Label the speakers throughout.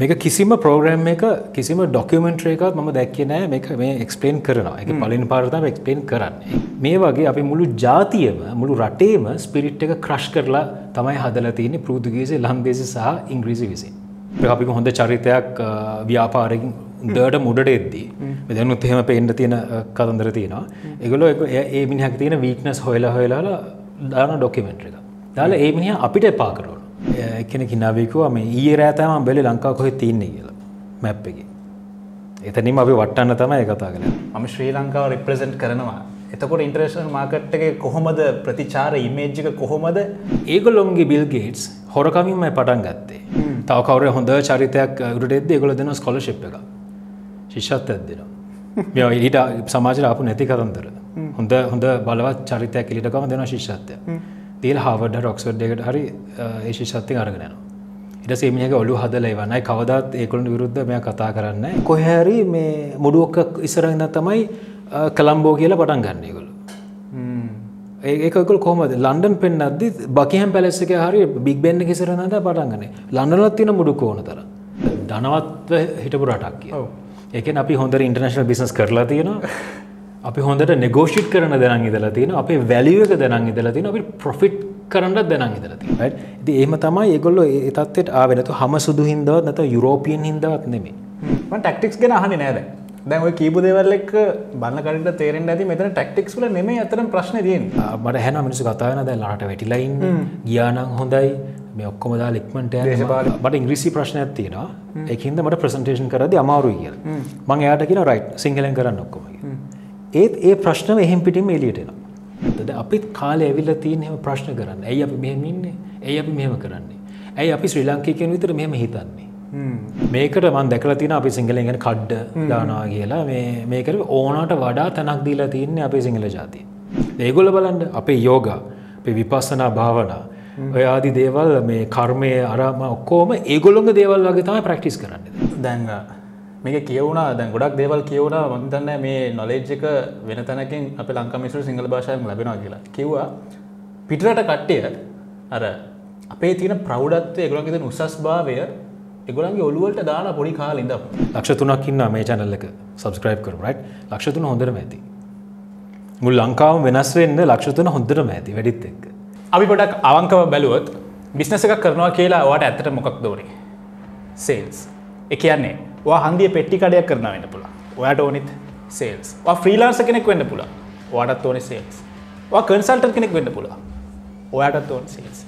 Speaker 1: මේක කිසිම ප්‍රෝග්‍රම් එක කිසිම ඩොකමෙන්ට්‍ර එකත් ම දැක්ක නෑ. මේක මේ එක්ස්පලේන් කරනවා. එක පලින් පාරතම එක්ස්පලේන් කරන්නේ. මේ වගේ අපි මුළු ජාතියම මුළු රටේම ස්පිරිට් එක ක්‍රශ් කරලා තමයි හදල තියෙන පෘදුගේසේ ලම්බේසි සහ ඉංග්‍රීසි විසින්. අපි හොඳ චරිතයක් ව්‍යාපාරකින් දට මුඩට එද්දී. මෙදනුත් එහෙම පෙන්ඩ තියෙන කතන්දර තියෙනවා. එගොලො ඒ මිනිහක් තියෙන වීක්නස් හොයලා හොයලාලා දාන ඩොකමෙන්ට් එක. දාලා ඒ මිනිහ අපිට එපා කරන එකන කිනාවකුව මේ ඒ රෑතම බෙලි ලංකා කොහෙ තියන්නේ කියලා. මැප් එක. එතනින් අපි වට්ටන්න තමයි කතා කළ
Speaker 2: මම ශ්‍රී ලංකාව රිප්‍රසෙන්ට් කරනවා. එතකොට ඉන්ටර්නේෂනල් මාකට් එක කොහොමද ප්‍රතිචාර ඉමේජ් එක කොහොමද?
Speaker 1: ඒගොල්ලොන්ගේ බිල් ගේට්ස් හොරකමින්ම පටන් ගත්තේ. තව කවර හොඳ චරිතයක් උට එද ගොල දෙන ස්කොලශිප් එක ශිෂත් ඇදෙනවා මෙ ඊට සමාජර අපපු නැති කතන්තර හොඳ හොඳ බලවත් චරිතයක් කිලිටකම දෙන ශිෂත්ය තිල් හාවඩ රොක්ස්වඩ් එකට හරි ඒ ශිෂත්ති අරගෙනනවා ඉට සේමියක ඔලු හදලයි වන්නයි කවදත් ඒකොළු විරුද්ධ මෙය කතා කරන්න කොහැරි මේ මුඩුවක්ක ඉස්සරන්න තමයි කළම්බෝ කියලා පටන් ගන්නයකොළු ඒකල් කොමද ලන්ඩන් පෙන්න්නද බකිහම් පැලෙස්සක හරි බික් බෙන්න්න කිසරනට පටන්ගන ලන්නලත් තින මුඩු කෝන තර ධනවත්ව හිටපු රටක් කිය ඒක අපි හොඳ ඉන්ටර්නශනල් බිසස් කරලා තියෙනවා අපි හොඳට නෙගෝෂිට් කරන දැනන් ඉදලා තියෙන අපේ වැලිුවක දැනන් ඉදලා තියෙන අපි ප්‍රොෆිට් කරන්නත් දැනන් ඉදලා තියෙන ඉතින් එහෙම තමයි ඒගොල්ලෝ ඒ තත්ත්වයට ආවේ. නැතු හැම සුදු හින්දාවත් නැත්නම් යුරෝපියන් හින්දාවත් නෙමෙයි.
Speaker 2: මම ටැක්ටික්ස් ගැන අහන්නේ නෑ දැන්. දැන් ඔය කීපු දේවල් එක්ක බලන කඩට තේරෙන්නේ නැති මෙතන ටැක්ටික්ස් වල නෙමෙයි අතරම ප්‍රශ්නේ තියෙන්නේ.
Speaker 1: මට හැන මිනිස්සු කතා වෙනවා දැන් ලහට වැටිලා ඉන්නේ. ගියා නම් හොඳයි. මේ ඔක්කොම දාලා ඉක්මනට යන්න මට ඉංග්‍රීසි ප්‍රශ්නයක් තියෙනවා. ඒකින්ද මට ප්‍රසන්ටේෂන් කරද්දී අමාරුයි කියලා. මම එයාට කියනවා රයිට් සිංහලෙන් කරන්න ඔක්කොම කියලා ඒත් ඒ ප්‍රශ්නම එහෙම් පිටිම එලියටෙනවා ද අපිත් කාල ඇවිල්ල තියෙන එම ප්‍රශ්න කරන්න. ඇයි අපි මෙහෙම ඉන්නේ? ඇයි අපි මෙහෙම කරන්නේ? ඇයි අපි ශ්‍රී ලංකිකෙන් විතර මෙහෙම හිතන්නේ? මේකට මන් දැකල තින අපි සිංහලෙන් ගැන කඩ්ඩ දානවා කියලා. මේකට ඕනට වඩා තැනක් දීලා තියන්නේ අපේ සිංහල ජාතිය. ඒගොල බලන්ඩ අපේ යෝග අපේ විපස්සනා භාවනා ඔය ආදි දේවල් මේ කර්මය අරම ඔක්කෝම ඒගොල්ලොඟ දේවල් වගේ තමයි ප්‍රක්ටිස් කරන්න.
Speaker 2: දැන්ග මේක කියවුණා දැන් ගොඩක් දේවල් කියවුණා. මන්තන්න මේ නොලෙජ් එක වෙන තැනකින් අප ලංකමිසුර සිංහල භාෂාවෙන් ලැබෙනවා කියලා. කිව්වා පිටරට කට්ටිය අර අපේ තියෙන ප්‍රෞඩත්වය ගොලන්ගේ දෙන උසස් භාවය එගොලන්ගේ ඔලුවලට දාන පොඩි කාල ඉඳ
Speaker 1: ලක්ෂ තුනක් ඉන්න මේ චැනල්ල එක. සබස්ක්‍රයිබ් කර රයි් ලක්ෂ තුන හොඳරම ඇති. මුල් ලංකාව වෙනස් වෙන්න ලක්ෂ තුන හොඳරම ඇති වැඩිත් එක්
Speaker 2: අපි පොඩක් අවංකව බැලුවොත් බිස්නස එකක් කරනවා කියලා වාට ඇත්තට මොකක් දෝරේ සේල්ස් එක කියන්නේ හන්දිය පෙට්ටි කඩයක් කරන වෙන්න පුළ ඔයාට ඕනිත් සේල්ස් ෆ්‍රීලාන්ස කෙනෙක් වෙන්න පුළ වාටත් ඕනි සේල්ස් වා කන්සල්ට කෙනෙක් වෙන්න පුළ ඔයාටත් ඕන සේල්ස්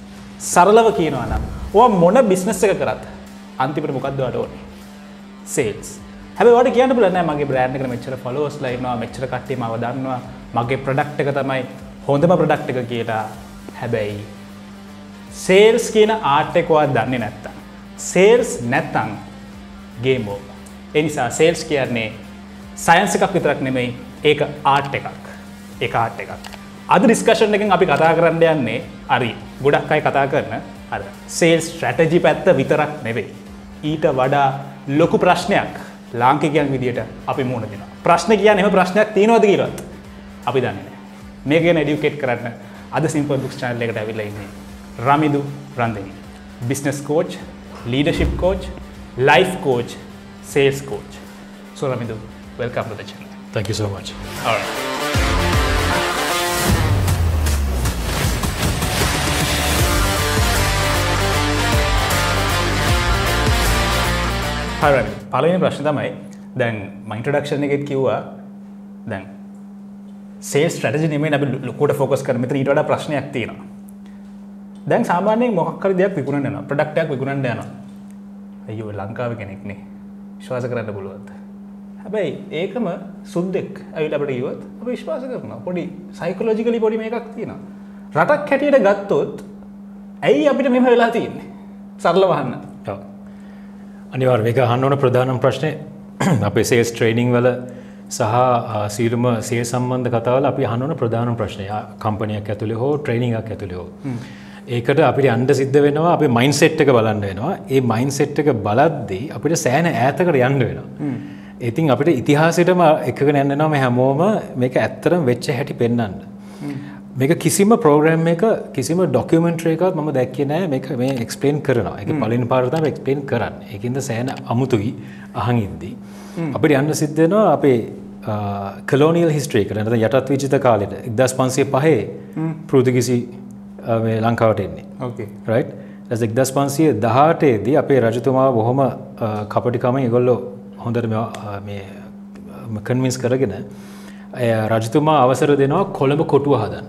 Speaker 2: සරලව කියනවා නම් ඕ මොන බිස්නස් එක කරත් අන්තිපට මොකක්දවට ඕනේ? සේල්ස් හැබවට කියන පුලන මගේ බ්‍රෑන්් එක මෙච්චර ෆලෝස් ලයිනවා මෙච්චර කට්ටේ ම දන්නවා. මගේ ප්‍රඩක්් එක තමයි හොඳම ප්‍රඩක්් එක කියලා. හැබැයි සේල්ස් කියන ආට්ටෙකවා දන්නේ නැත්තම් සේල්ස් නැත්තං ගේමෝ එනිසා සේල්ස් කියන්නේ සයන්ස එකක් විතරක් නෙමෙයි ඒක ආට් එකක්. එක ආට් එකක්. අද ඩිස්කශන් එකින් අපි කතා කරන්න යන්නේ අරි ගොඩක් අයි කතා කරන අර සේල්ස් ස්ට්‍රටජි පැත්ත විතරක් නෙවෙයි. ඊට වඩා ලොකු ප්‍රශ්නයක් ලාංකිකයන් විදිට අපි මුණ දෙෙන ප්‍රශ්න කියන්න එම ප්‍රශ්නයක් තියෙනවද කියලත් අපි දන්න මේ ගැන ඩියුකෙට් කරන්න අද සිම්පල් දුක් චානල් එකට ඇවිල්ල ඉන්නේ Ramidu Randani. Business coach leadership coach life coach, sales coach. So Ramidu, welcome to the channel.
Speaker 1: Thank you so much.
Speaker 2: All right. හරි පලවෙනි ප්‍රශ්න තමයි දැන් මයින්ට්‍රඩක්ෂණ එකෙත් කිව්වා දැන් සේ නෙමේ අපි ලොකොට ෆෝකස් කර මෙත ඊට ප්‍රශ්නයක් තියෙනවා දැන් සාමානයෙන් මොහක්කර දෙයක් විකුණන්න යන ප්‍රඩක්ටයක් විකුණන්න යනවා ඇයෝ ලංකාව කෙනෙක්නේ ශ්වාස කරන්න පුළුවන්ද? හැබැයි ඒකම සුද්දෙක් ඇවිල් අපට ඉවත් අප විශ්වාස කරන පොඩි සයිකලෝජිකලි පොඩි මේ එකක් තියෙන රටක් හැටියට ගත්තොත් ඇයි අපිට මෙම වෙලා තියන්නේ? සරල වහන්න
Speaker 1: අනිවාර් එක හන්න ඕන ප්‍රධානම් ප්‍රශ්නය අපේ සේස් ට්‍රේනිං වල සහ සීරුම සේ සම්බන්ධ කතාවල අපි හනුවන ප්‍රධාන ප්‍රශ්නය කම්පනයක් ඇතුළි හෝ ට්‍රේනිංක් ඇතුළි හෝ ඒකට අපිට අන්ඩ සිද්ධ වෙනවා අපි මයින් සෙට් එක බලන්න වෙනවා. ඒ මයින් සෙට් එක බලද්දී අපිට සෑන ඇතකට යන්න වෙනවා. ඉතින් අපිට ඉතිහාසටම එකක නැන්නවා මේ හැමෝම මේක ඇත්තරම් වෙච්ච හැටි පෙන්න්න මේක කිසිම ප්‍රෝග්‍රම් එක කිසිම ඩොකමෙන්ට්‍රේ එකත් ම දැක්ක නෑ. මේක මේ එක්ස්පලේන් කරනවා. එක පලින් පාරතම එක්ස්පලේන් කරන්න. එකද සෑන අමුතුයි අහන් ඉද්දී අපිට යන්න සිද්ධනවා අපේ කලෝනියල් හිස්ට්‍රේ කරනට යටත් විචිත කාලෙට. එක්දස් පන්සේ පහේ පෘතිකිසි ලංකාවට එන්නේ. රයි් ඇස් එක්දස් පන්සිය දහටේදී අපේ රජතුමා බොහොම කපටිකම ඉගොල්ලෝ හොඳට කන්වින්ස් කරගෙන රජතුමා අවසර දෙනවා කොළඹ කොටුව හදන්.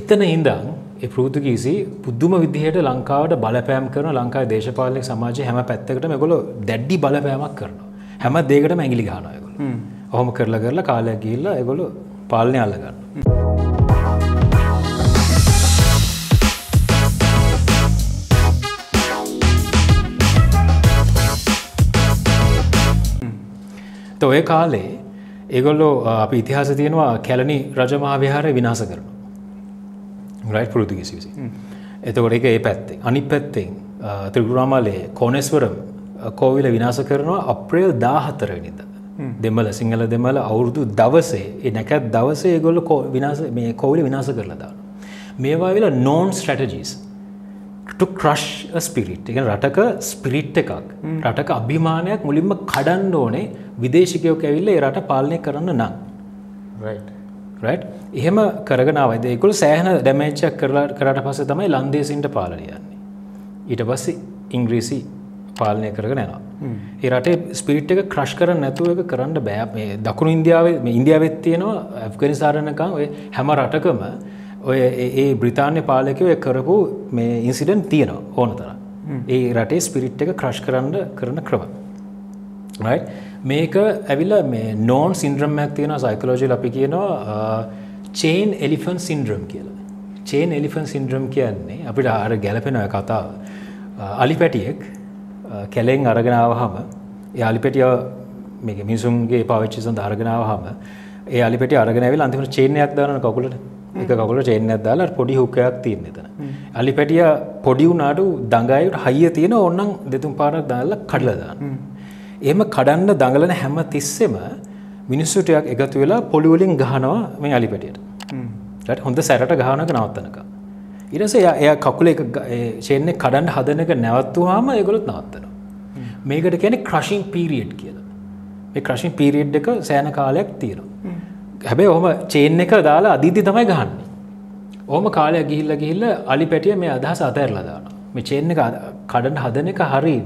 Speaker 1: එතන ඉඳං ඒ පෘතුගීසි පුද්දුම විදිහයට ලංකාවට බලපෑම් කරන ලංකායි දේශපාලක සමාජය හැම පැත්තකට මෙගොල දැඩ්ඩි බලපෑමක් කරනවා. හැම දේකට මැගිලි ගානයගොල ඔහොම කරලා කරලා කාලයක් ගිල්ල එගොලු පාලනය අල්ලගන්න. ඔය කාලේ ඒගොල්ලෝ අපි ඉතිහාස තියෙනවා කැලනි රජමහා විහාරය විනාස කරන රයි් පුරුදු කිසිවිසි එතකොට එක ඒ පැත්තේ අනි පැත්තෙන් ත්‍රිගුරාමාලේ කෝනෙස්වරම් කෝවිල විනාස කරනවා අප්‍රේල් දාහතරනිද දෙමල සිංහල දෙමල අවුරුදු දවසේ ඒ නැකැත් දවසේ ගොල්ල විනාස මේ කෝවිල විනාස කරලා දාන මේවා වෙලා නෝන් ස්ට්‍රටජීස් ක්‍රශ් ස්පිරිට් එක රටක ස්පිරිට් එකක්. රටක අභිමානයක් මුලින්ම කඩන්න ඕනේ විදේශිකයෝ ඇවිල්ල රට පාලනය කරන්න නම්. එහෙම කරගෙනාවද එකුල් සෑහන දැමේච්චක් කරලා කරට පස තමයි ලන්දේසින්ට පාලනයන්නේ ඊට පස්සේ ඉංග්‍රීසි පාලනය කරගෙන යනවා. ඒ රටේ ස්පිරිට් එක ක්‍රශ් කර නැතුව එක කරන්න බෑ. දකුණු ඉන්දියාව ඉන්දියාවෙත් තියෙනවා ඇෆ්ගනිසාරණකම් ඔය හැම රටකම ඔය ඒ බ්‍රතාන්‍ය පාලකව කරපු මේ ඉන්සිඩන්් තියෙනවා ඕන තර ඒ රටේ ස්පිරිට් එක ක්‍රශ් කරන්න කරන ක්‍රම. මේක ඇවිල්ල මේ නෝන් සින්ද්‍රම්මයක් තියෙන සයිකලෝජි අපි කියනවා චේන් එලිෆන් සින්ද්‍රම් කියලා. චේන් එලිෆන් සින්ද්‍රම් කියන්නේ අපිට ආර ගැලපෙන කතාව. අලි පැටියෙක් කැලෙෙන් අරගෙනාව හම ඒ අලිපැටිය මේ මිසුන්ගේ පවිච්චිසන් ධර්ගෙනාව හම ඒ අලිපෙටි අරගෙනැවිල් අන්තිමට චේනයක් දාන කකුලට එක කකුල චේනයක් දාලා පොඩි හුකයක් තියන්න එතන. අලි පැටිය පොඩි වුනාටු දඟයට හයිය තියෙන ඔන්නන් දෙතුම් පාරක් දාලා කඩලදාන්න එම කඩන්න දඟලන හැම තිස්සෙම මිනිස්සුටයක් එකතු වෙලා පොලිවලින් ගහනවා මේ අලිපැටියට හොඳ සැරට ගහනක නවත්තනක. ඉරස එය කකුල එක ශේන්නේ කඩන්න හදනක නැවත්තු හාම ඒගොලොත් නවත්තන මේකට කැනෙ ක්‍රශින් පීරියඩ් කියලා. මේ ක්‍රශින් පීරියඩ් එක සෑන කාලයක් තියෙනවා හැබැයි ඔහොම චේන් එක දාලා අදීති තමයි ගහන්නේ ඕම කාලයක් ගිහිල්ල ගිහිල්ල අලි පැටිය මේ අදහස අතඇරලා දාන මේ චේන් එක කඩන්න හදන එක හරි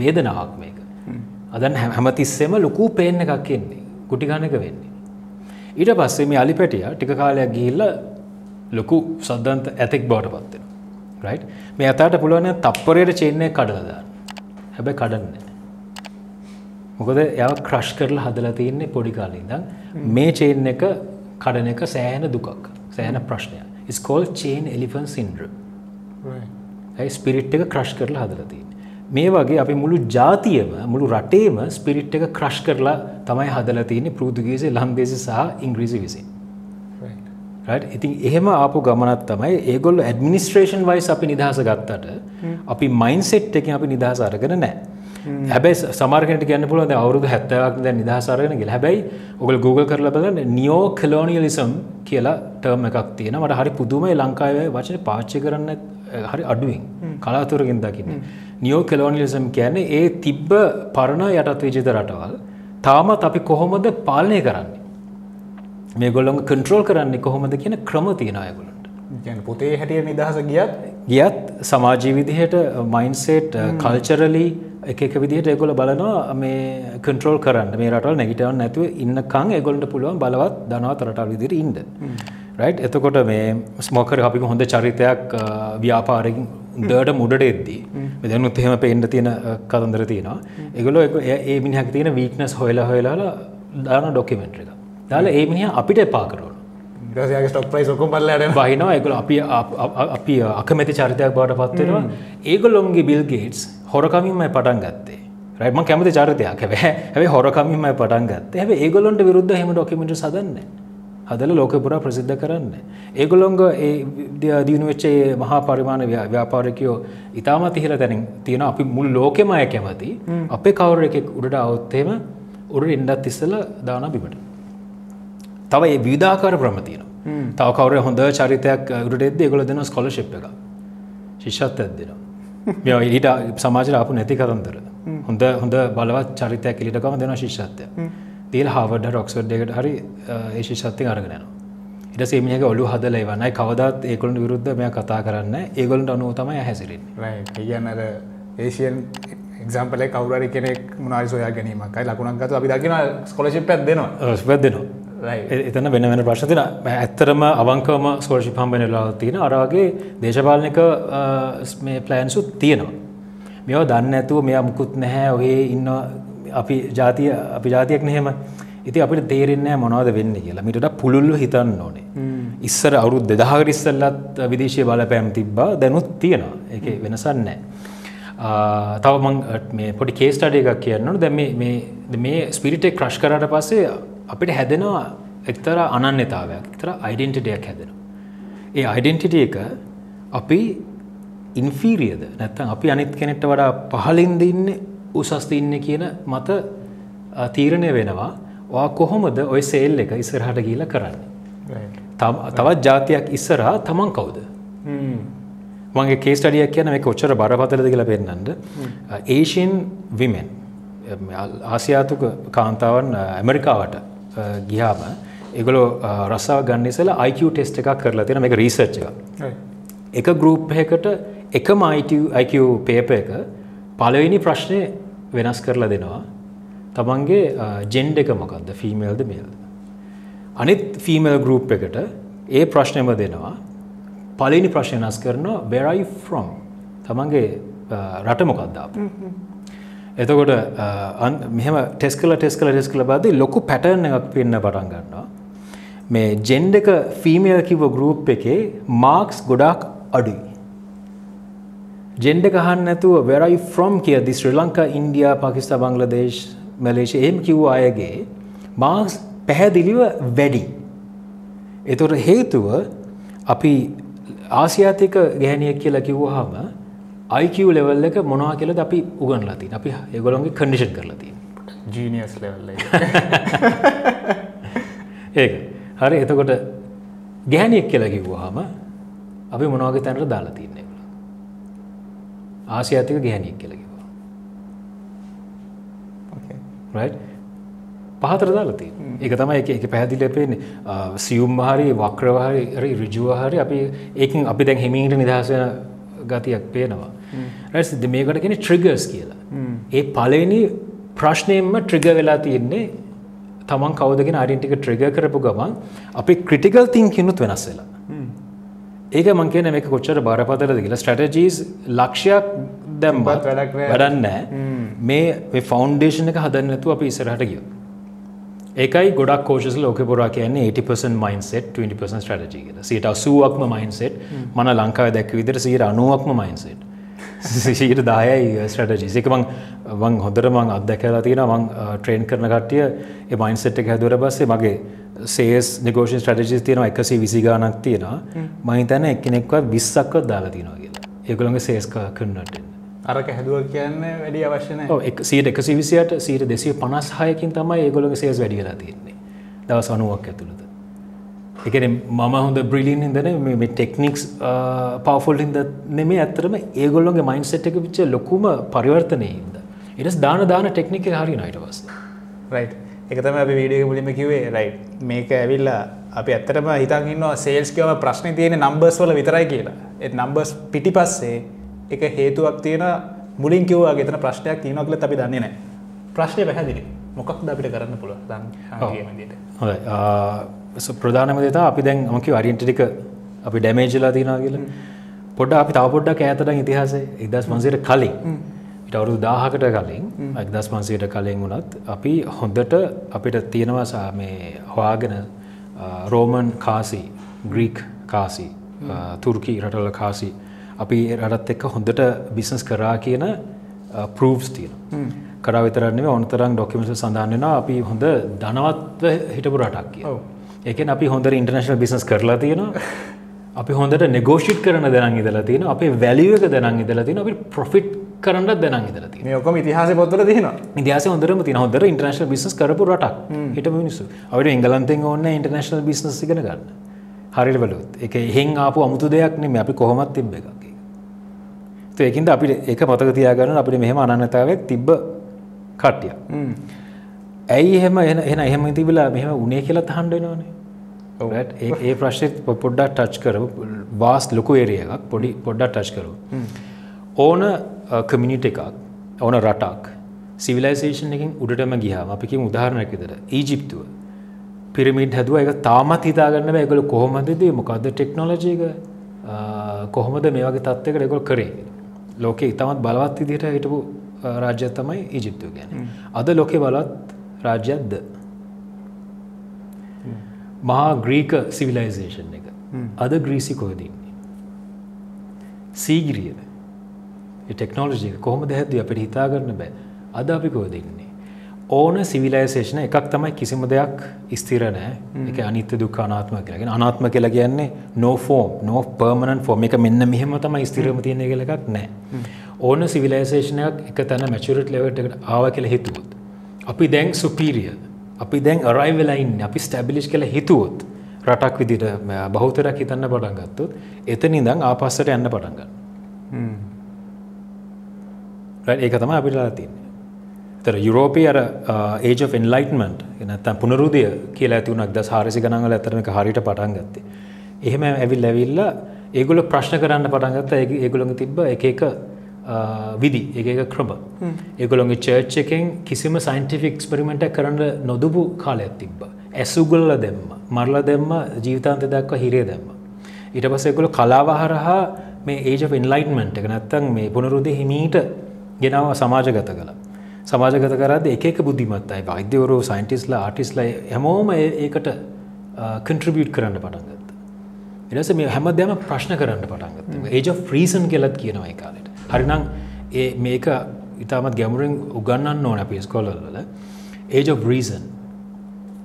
Speaker 1: වේදනාවක් මේක අදන් හැමතිස්සෙම ලොකූ පේන එකක් එන්නේ කුටිගානක වෙන්නේ. ඊට පස්සේ මේ අලි පැටිය ටික කාලයක් ගිහිල්ල ලොකු සද්ධන්ත ඇතෙක් බවට පත්වෙන. රයි් මේ අතාට පුළුවන තප්පරයට චේනය කඩලදාන්න හැබැ කඩන්න. මොකද ය ක්‍රශ් කරලා හදලා තියන්නේ පොඩි කාලින්දම් මේ චේන් එක කඩන එක සෑහන දුකක් සෑහන ප්‍රශ්නය ස්කෝල් චේන් එලිෆන් සින්ඩ්‍ර ඇයි ස්පිරිට් එක ක්‍රශ් කරලා හදලතින්. මේ වගේ අපි මුළු ජාතියම මුළු රටේම ස්පිරිට් එක ක්‍රශ් කරලා තමයි හදලා තියෙන පෘදුගේසේ ලන්දේසි සහ ඉංග්‍රීසි විසින්. ඉතින් එහෙම ආපු ගමනත් තමයි ඒගොල්ල ඇඩමිනිස්ට්‍රේෂන් වයිස් අපි නිදහස ගත්තට අපි මයින්සෙට් එක අපි නිදහස අරගෙන නෑ. හැබැයි සමාර්කට ගන්න පුළුව අවුරුදු හැත්තවක් ද නිදහසරගෙන ගෙල හැබැයි ඔගල් Google කරල බලන්න නියෝ කලෝනියලිසම් කියලා ටර්ම එකක් තියෙන මට හරි පුදුමයි ලංකාවේ වචන පාච්චි කරන්න හරි අඩුවෙන්. කලාතුරකින් දකින්න. නියෝ කලෝනිලිසම් කියන්නේ ඒ තිබ්බ පරණ යටත් විජිත රටවල් තාමත් අපි කොහොමද පාලනය කරන්නේ. මේ ගොල්ලොන් කන්ට්‍රෝල් කරන්නේ කොහොමද කියන ක්‍රම තියෙන අයගොලන්ට
Speaker 2: පොතේ හැටිය නිදහස ගියත්
Speaker 1: ගියත් සමාජී විදිහට මයින්සේට් කල්චරලි එක විදිහට එකොල බලනවා මේ කන්ට්‍රෝල් කරන්න. මේ රටල් නැගිටවන් නැතුව ඉන්නකං එගොල්ට පුළුවන් බලවත් දනවත් රටල් විදිර ඉන්ද. රයි් එතකොට මේ ස්මෝකර අපි හොඳ චරිතයක් ව්‍යාපාරකින් දට මුඩට එද්දී මෙදනුත් එහෙම පෙන්ඩ තියෙන කතන්දර තියෙනවා. එගොලො ඒ මිනිහක් තියෙන වීක්නස් හොයලා හොයලා දාන ඩොකිමෙන්ට් එක දාලා ඒ මිනිහ අපිට එපා කරන
Speaker 2: ස්ටොක් ප්‍රයිස් ඔකොම පල්ලට
Speaker 1: බහිනවා එකගොල අපි අපි අකමැති චරිතයක් බවට පත්වෙනවා ඒගොල්ලොන්ගේ බිල් ගේටස් හොරකමින්මයි පටන් ගත්තේ. රයිම කැමති චරිතයක්. හැබැ හැබයි හොරකමින්මයි පටන් ගත්ත. හැබ ඒගොලොන්ට විරුද්ධ හෙම ඩොකිමට සදන්න හදල ලෝකපුරා ප්‍රසිද්ධ කරන්න. ඒගොලොංග දියුණුවච්චේ මහා පරිමාණ ව්‍යාපාරකයෝ ඉතාමත් ඉහල තැනින් තියෙන අපි මුල් ලෝකෙමය කැමති අපේ කවර එකෙක් උඩට අවත්තේම උඩ ඉන්ඩත් ඉස්සල දාන බිමට. තව ඒ විධාකාර ප්‍රම තියෙන තව කවර හොඳ චරිතයක් උට එද ගොල දෙන ස්කොලශිප් එක ශිෂ්ෂත් ඇදදිනවා මෙ ඊට සමාජර අපපු නැති කතන්තර හොඳ හොඳ බලවත් චරිතයක් එලිටකම දෙන ශිෂ්ෂත්ය තිල් හාවඩ රොක්ස්වඩ් එකට හරි ඒ ශිෂත්ති අරගෙනවා ඉට සේමියක ඔලු හදල වන්නයි කවදත් ඒකොළු විරුද්ධ මෙය කතා කරන්න ඒගොලට අනුව තමයි හැසිරින්
Speaker 2: කියන්නර ඒසියන් එක්ම්පල කවර කෙනෙක් මනාරි සොයා ගැනීමක්යි ලකුණක් ගතු අපි දකින ස්කොලශිප් ඇත් දෙනවා.
Speaker 1: පැත්දෙනවා එතන වෙන වෙන ප්‍රශ්තින ඇත්තරම අවංකවම ස්කෝර්ෂි පම්බෙනලා තියෙන අරගේ දේශපාලනික මේ ප්ලෑන්සුත් තියෙනවා. මෙෝ දන්න ඇතුව මෙයා මුකුත් නැහැ. ඔහේ ඉන්න අපි ජාතිය අපි ජාතියක් එහෙම ඉති අපිට තේරෙන්නේ මොනවද වෙන්න කියලා. මිට පුළුල්ව හිතන්න ඕනේ. ඉස්සර අවුරුත් දෙදහකට ඉස්සල්ලත් විදේශය බලපෑම් තිබ්බා. දැනුත් තියෙනවා. එක වෙනසන්නෑ තව මං පොඩි කේස්ටඩ එකක් කියන්න දැ මේ ස්පිරිටෙක් ක්‍රශ් කරට පස්සේ අපිට හැදෙනවා එක්තර අනන්‍යතාවයක් තර අයිඩෙන්ටිටයක් හැදෙනවා. ඒ අයිඩෙන්ටිට එක අපි ඉන්ෆීරියද නැත්තන් අපි අනිත් කෙනෙක්ට වඩා පහලින්ද ඉන්න උසස්ති ඉන්න කියන මත තීරණය වෙනවා. වා කොහොමද ඔය සේල් එක ඉස්සරහට ගීල කරන්නේ? තවත් ජාතියක් ඉස්සරහා තමන් කවුද? මගේ කේස්ටඩියක් කියන මේ කොච්චර බරපතලද කියලා පෙන්න්නට ඒෂන් විමෙන් ආසියාතුක කාන්තාවන් ඇමරිකාවට ගියාම එගොලෝ රස්සාාව ගන්නනිසල IQ ටෙස්ට එකක් කරලා තියෙන එක රීසර්ච් එක එක ගරුප්හකට එකම IQ පේප එක පලවෙනි ප්‍රශ්නය වෙනස් කරලා දෙනවා. තමන්ගේ ජෙන්ඩ එක මොකක්ද ෆීමේල්ද මේල්ද. අනිත් ෆීමල් ගරුප් එකට ඒ ප්‍රශ්නයම දෙනවා. පලනි ප්‍රශ්නයනස් කරනවා බෙරයි ෆ්‍රොම් තමන්ගේ රට මොකක්දාප. එතකොට මෙහම ටෙස් කල ටෙස් කල ටෙස් කල බද ලොකු පැටර්න එකක් පෙන්න්න පටන් ගන්නවා. මේ ජෙන්ඩ එක ෆීමල් කිව ගරුප් එකේ මාක්ස් ගොඩක් අඩුයි. ජෙන්ඩ ගහන්න නැතුව වෙරයි ෆ්‍රොම් කිය දි ශ්‍රී ලංකා ඉන්ඩියා පකිස්තා බංලදේශ මැලේෂ එහෙම කිව් අයගේ මාක්ස් පැහැදිලිව වැඩි. එතොට හේතුව අපි ආසියාතික ගැහැනියක් කියලා කිව්වහම IQ ලෙවල් එක මොනවා කියලද අපි උගන්ලති අපි ඒගොළොන්ගේ කඩිෂන් කරලති
Speaker 2: ජීනියස් ලෙවල්ල
Speaker 1: ඒක. හරි එතකොට ගැහැනියක් කියලා කිව්වහම අපි මොනවගේ තැනට දාලා තින්නේ ආසියාතික ගැහැනියක් කියලා කිව්වා. පහතර දාලති ඒක තමයි එක පැහැදිල පේන්නේ. සියුම් හරි වක්‍රවහරි හරි රිජුව හරි අපි ඒකින් අපි දැන් හිමීට නිදහසන ගතියක් පේනවා. රැ මේකට කෙන ට්‍රිගර්ස් කියලා. ඒ පලවෙනි ප්‍රශ්නයෙන්ම ට්‍රිග වෙලා තියෙන්නේ තමන් කවදගෙන අරින්ටික ට්‍රිග කරපු ගමන් අපි ක්‍රටිකල් තින් කිනුත් වෙනස් වෙලා. ඒක මං මේක කොච්චර බරපතරද කියලා. ස්ට්‍රටජීස් ලක්ෂයක් දැම්බත් වැඩන්නෑ මේ ෆෞන්ඩේෂන එක හදන්නතු අප ඉස්සරහට ගිය ඒකයි ගොඩක් කෝෂස් ලෝක පුරා කියන්නේ 80% මයින්සෙට් 20% ස්ට්‍රටජි කියලා. සිට අසුවක්ම මයින්සෙට් මන ලංකාව දැක් විදිර සීර අනුවක්ම මයින්සෙට් සීට දායයි ස්ට්‍රටජි එක මං වන් හොදර මං අත්දැකලා තියෙන මං ට්‍රේන් කරන කට්ටිය ඒ මයින්සෙට් එක හැදුවර බස්සේ මගේ සේස් නිගෝෂන් ස්ට්‍රටජිස් තියෙනවා. එකසි විසි ගානක් තියෙනවා. මහිතන එක්කෙනෙක්ව විස්සක්ව දාලා තිනවා කියලා. ඒගොළඟ සේස්ක කරන්නට
Speaker 2: අරක හැදුව කියන්න වැඩි අවශ්‍යන
Speaker 1: සීට එකසි විසියට සීට දෙසිය පනස් හයකින් තමයි ඒගොළඟ සේස් වැඩි වෙලා තියන්නේ. දවස් අනුවක් ඇතුළද එකන මම හොඳ බ්‍රිලින් හිදන මේ ටෙක්නික්ස් පවෆොල් හිද නෙමේ ඇත්තරම ඒගොල්ලොගේ මයින් සෙට් එක විච්ච ලොකුම පරිවර්තනය හිද එටස් දාන දාන ටෙක්නික හරි නයිට වස්
Speaker 2: රයිට් එකතම අපි වීඩියෝ මුලිම කිවේ රයි මේක ඇවිල්ලා අපි ඇත්තටම හිතන්ගන්නවා සේල්ස් කියව ප්‍රශ්න තියෙන නම්බර්ස් වල විතරයි කියලා. එත් නම්බර්ස් පිටි පස්සේ එක හේතුවක් තියෙන මුලින් කිව්වා ගෙතන ප්‍රශ්නයක් තියෙනවා කියලා අපි දන්නේ නැහැ. ප්‍රශ්නය පැහැදිලි. මොකක්ද අපිට කරන්න පුළුවන්? දන්
Speaker 1: හොඳයි. ප්‍රධානම දෙතා අපි දැන් මකි අරියන්ටික අපි ඩැමේජලා තියෙනවා කියලා. පොඩ්ඩ අපි තව පොඩ්ඩක් ඈතට ඉතිහාසේ ඉදස් මන්සේට කලින්. අවුරුදු දාහකට කලින් අක්දස් පන්සීට කලින් වුණත් අපි හොඳට අපිට තියෙනවා මේ හොයාගෙන රෝමන් කාසි ග්‍රීක් කාසි තුර්කි රටල කාසි අපි රටත් එක්ක හොඳට බිස්නස් කරා කියන පරූස් තියෙන කර විතරන්නේ ඔනතරම් ඩොක්කමට සඳහන්වෙන අපි හොඳ ධනවත්ව හිටපු රටක් කිය ඒකෙන් අපි හොඳ ඉන්ටර්නශනල් බිස්නස් කරලා තියෙනවා. අපි හොඳට නෙගෝෂිට් කරන දැනන් ඉදලා තියෙන අපේ වැලියක දැනන් ඉදලා තියෙන අපි ප්‍රොෆිට් කරන්න දැන ඉදල
Speaker 2: ඔකම ඉතිහාස පොත්තර තින
Speaker 1: ඉදස හොඳරම තින හොදර ඉන්ටර්නශල් බිස් කරපු රටක් හිට මිනිස්සු. අවට එංගලන්තෙන් ඔන්න ඉන්ටර්නශල් බිස්නස් ඉගෙන ගන්න. හරිට බලුත් එක එහෙන් ආපු අමුතු දෙයක් නෙම අපි කොහොමත් තිබ්බ එකක් ඒකින්ද අපිට එක පතක තියාගන්න අපිට මෙහෙම අනන්නතාවක් තිබ්බ කට්ටිය ඇයි එහෙම එන එහෙම තිබිලා මෙහම උනේ කියලා හන්ඩනවානේ ඒ ප්‍රශ්ය පොඩ්ඩක් ටච් කර වාස් ලොකු ඒරිය එකක්. පොඩි පොඩ්ඩක් ටච් කරු ඕන කමිනිට එකක් ඕන රටක් සිවිලයිසේෂන් එකින් උඩටම ගිහා අපිකි උදාහරණයක් විතර ඊජිප්තුව පිරිමිට් හැදුව. එක තාමත් හිතාගන්න ඇගල කොහොමදදේ මොකක්ද ටෙක්නෝලජයක කොහොමද මේ වගේ තත්වක රෙගොල් කරේ ලෝකෙ ඉතමත් බලවත් විදිහට හිටපු රාජ්‍යත් තමයි ඊජිප්තුව ගැන අද ලොකෙ බලත් රාජ්‍යත්ද මහා ග්‍රීක සිවිලයිසේෂන් එක. අද ග්‍රීසි කොහදන්නේ සීගිරියද? ටෙක්නෝලජය කොහොම දැහැද අපට හිතාගන්න බෑ. අද අපි කොහදන්නේ ඕන සිවිලයිසේෂන එකක් තමයි කිසිම දෙයක් ස්තිර නෑ එක අනිත්‍ය දුක් අනාත්ම කියලගෙන අනාත්ම කියලා කියන්නේ නෝෆෝම් නෝ පර්මණන් ෆෝර්ම එක මෙන්න මෙහෙම තමයි ස්තිරම තියෙන කියල එකක් නෑ ඕන සිවිලයිසේෂනයක් එක තැන මැචුරට් ලෙවට එකට ආව කියල හිතුවොත් අපි දැන් සුපීරිය අපි දැන් අරයිවෙලයින් අපි ස්ටැබිලිෂ් කළ හිතුවොත් රටක් විදිට බෞතරක් හිතන්න පටන් ගත්තුත් එතන ඉදං ආපස්සට යන්න පටන්ගන්න ඒක තම අපිටලා තින්නේ තර යුරෝපය අර ඒජ එන්ලයිටමන්ට් එනත්තම් පුනරුදිය කියලා ඇතිවුණක් ද සාරසි ගනගල ඇතරම හරිට පටන් ගත්තේ. එහෙම ඇවිල් ඇවිල්ල ඒගොල ප්‍රශ්න කරන්න පටන්ගත්ත ඒගොළඟ තිබ්බ එක එක විදි එක ක්‍රම. ඒගොළොගේ චර්ච් එකෙන් කිසිම සයින්ටිෆික් ස්පරිමෙන්ට කරන්න නොදුබු කාලයක් තිබ්බ. ඇසුගොල්ල දෙම්ම මරල දෙම්ම ජීවිතාන්ත දක්ව හිරේ දෙම්ම. ඊට පස එකොල කලාවහරහා මේ ඒජ එන්ලයිටමන්ට් එක නැත්තං මේ පුනරුද හිමීට ගෙනාව සමාජගත කලා සමාජගත කරද එක බුද්ධිමත්තයි වෛද්‍යවරු සයින්ටිස්ලා ආටිස්ලයි හැමෝම ඒකට කන්ට්‍රබියට් කරන්න පටන්ගත්ත එනස මේ හැම දෙම ප්‍රශ්න කරන්න පටන්ගත්ත ඒජ ෆ්‍රීසන් කෙලත් කියනවා කාලට. හරිනම් ඒ මේක ඉතාමත් ගැමුරින් උගන්නන්න ඕන අපේ ස්කොලල්ල ඒජ රීසන්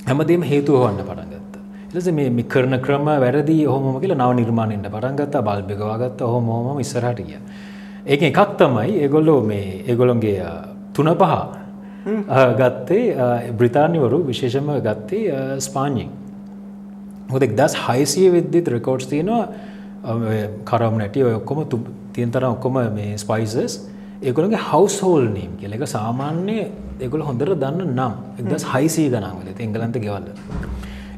Speaker 1: හැමදේම හේතුව හොන්න පටන්ගත්ත එලස මේ මි කරන ක්‍රම වැරදි හොම කියලා නව නිර්මාණයට පටන්ගත්ත බල්බගවාගත්ත හොම හොම ඉස්සරහටිය ඒක එකක් තමයි ඒගොල්ලෝ මේ ඒගොළොන්ගේ තුන පහ. ගත්තේ බ්‍රතාානිවරු විශේෂම ගත්තේ ස්පාන්යෙන්. හොදෙක් දස් හයිසිය වෙද්දිත් රෙකෝඩ්ස් තියෙනවා. කරම් නැටි ඔයක්කොම තියන්තර ඔක්කොම මේ ස්පයිසස් ඒගොළගේ හවස් හෝල් නීම් කියල. එක සාමාන්‍ය ඒගොල හොඳර දන්න නම්. එක්දස් හයිසී ගනන්වල එංගලන්ත ගෙවල්ල